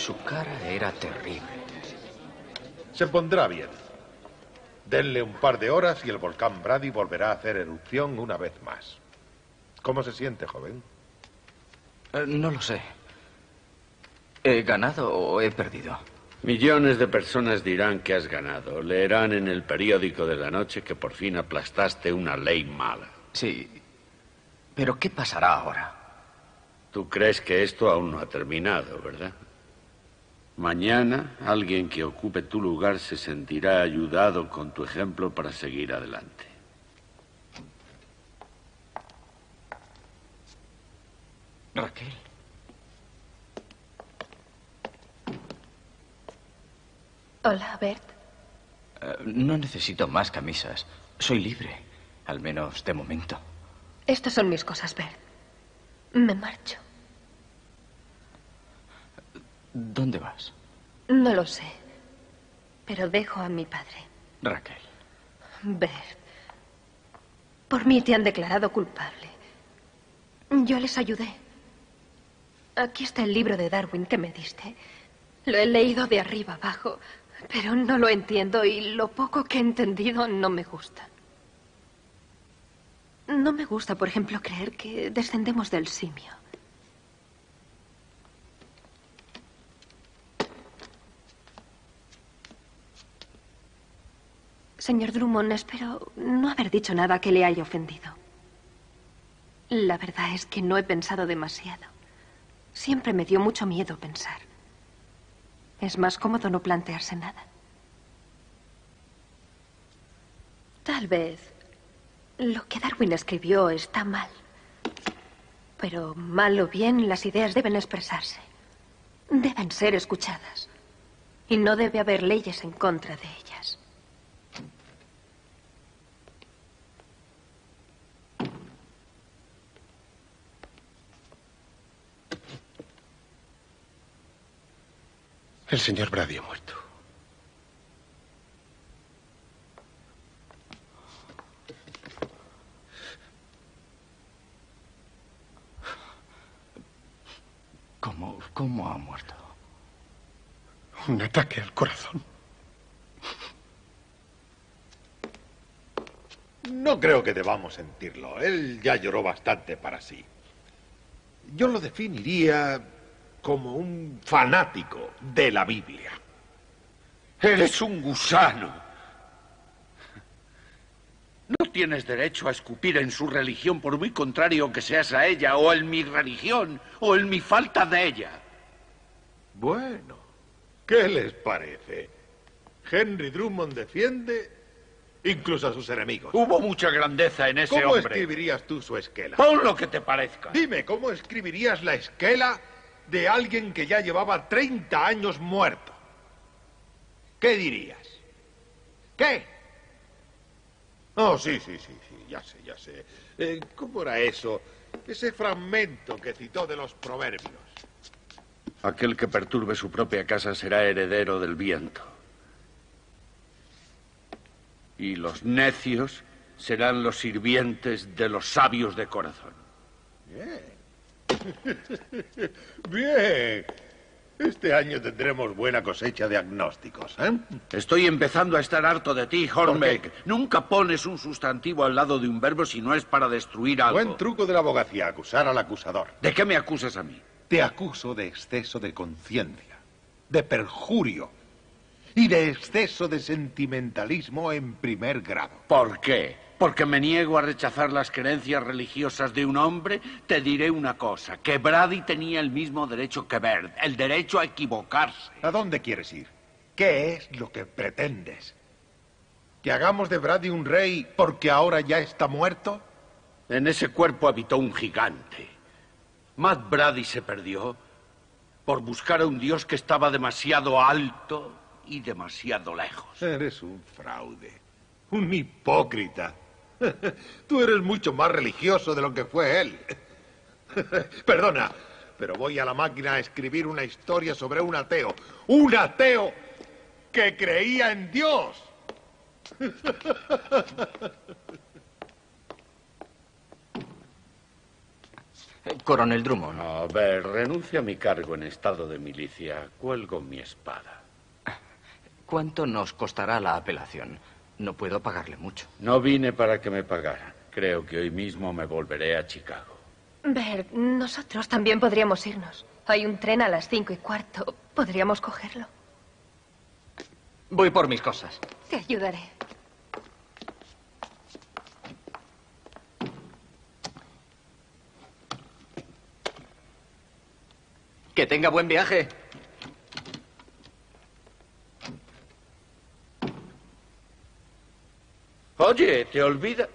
Su cara era terrible. Se pondrá bien. Denle un par de horas y el volcán Brady volverá a hacer erupción una vez más. ¿Cómo se siente, joven? Eh, no lo sé. ¿He ganado o he perdido? Millones de personas dirán que has ganado. Leerán en el periódico de la noche que por fin aplastaste una ley mala. Sí. Pero ¿qué pasará ahora? Tú crees que esto aún no ha terminado, ¿verdad? Mañana alguien que ocupe tu lugar se sentirá ayudado con tu ejemplo para seguir adelante. Raquel. Hola, Bert. Eh, no necesito más camisas. Soy libre. Al menos de momento. Estas son mis cosas, Bert. Me marcho. ¿Dónde vas? No lo sé. Pero dejo a mi padre. Raquel. Bert. Por mí te han declarado culpable. Yo les ayudé. Aquí está el libro de Darwin que me diste. Lo he leído de arriba abajo, pero no lo entiendo y lo poco que he entendido no me gusta. No me gusta, por ejemplo, creer que descendemos del simio. Señor Drummond, espero no haber dicho nada que le haya ofendido. La verdad es que no he pensado demasiado. Siempre me dio mucho miedo pensar. Es más cómodo no plantearse nada. Tal vez Lo que Darwin escribió está mal. Pero mal o bien, las ideas deben expresarse. Deben ser escuchadas. Y no debe haber leyes en contra de ellas. El señor Brady ha muerto. ¿Cómo, cómo ha muerto? Un ataque al corazón. No creo que debamos sentirlo. Él ya lloró bastante para sí. Yo lo definiría como un fanático de la Biblia. Eres un gusano. No tienes derecho a escupir en su religión por muy contrario que seas a ella, o en mi religión, o en mi falta de ella. Bueno, ¿qué les parece? Henry Drummond defiende incluso a sus enemigos. Hubo mucha grandeza en ese ¿Cómo hombre. escribirías tú su esquela? Pon lo que te parezca. Dime, ¿cómo escribirías la esquela de alguien que ya llevaba 30 años muerto? ¿Qué dirías? ¿Qué? Oh, sí, sí, sí, sí, ya sé, ya sé. Eh, ¿Cómo era eso? Ese fragmento que citó de los proverbios. Aquel que perturbe su propia casa será heredero del viento. Y los necios serán los sirvientes de los sabios de corazón. Bien. Bien. Este año tendremos buena cosecha de agnósticos, ¿eh? Estoy empezando a estar harto de ti, Hornbeck. Nunca pones un sustantivo al lado de un verbo si no es para destruir algo. Buen truco de la abogacía, acusar al acusador. ¿De qué me acusas a mí? Te acuso de exceso de conciencia, de perjurio y de exceso de sentimentalismo en primer grado. ¿Por qué? ¿Porque me niego a rechazar las creencias religiosas de un hombre? Te diré una cosa, que Brady tenía el mismo derecho que Bert, el derecho a equivocarse. ¿A dónde quieres ir? ¿Qué es lo que pretendes? ¿Que hagamos de Brady un rey porque ahora ya está muerto? En ese cuerpo habitó un gigante. Matt Brady se perdió por buscar a un dios que estaba demasiado alto y demasiado lejos. Eres un fraude, un hipócrita. Tú eres mucho más religioso de lo que fue él. Perdona, pero voy a la máquina a escribir una historia sobre un ateo. Un ateo que creía en Dios. Coronel Drummond. A ver, renuncio a mi cargo en estado de milicia. Cuelgo mi espada. ¿Cuánto nos costará la apelación? No puedo pagarle mucho. No vine para que me pagaran. Creo que hoy mismo me volveré a Chicago. Bert, nosotros también podríamos irnos. Hay un tren a las cinco y cuarto. Podríamos cogerlo. Voy por mis cosas. Te ayudaré. Que tenga buen viaje. Oye, te olvida.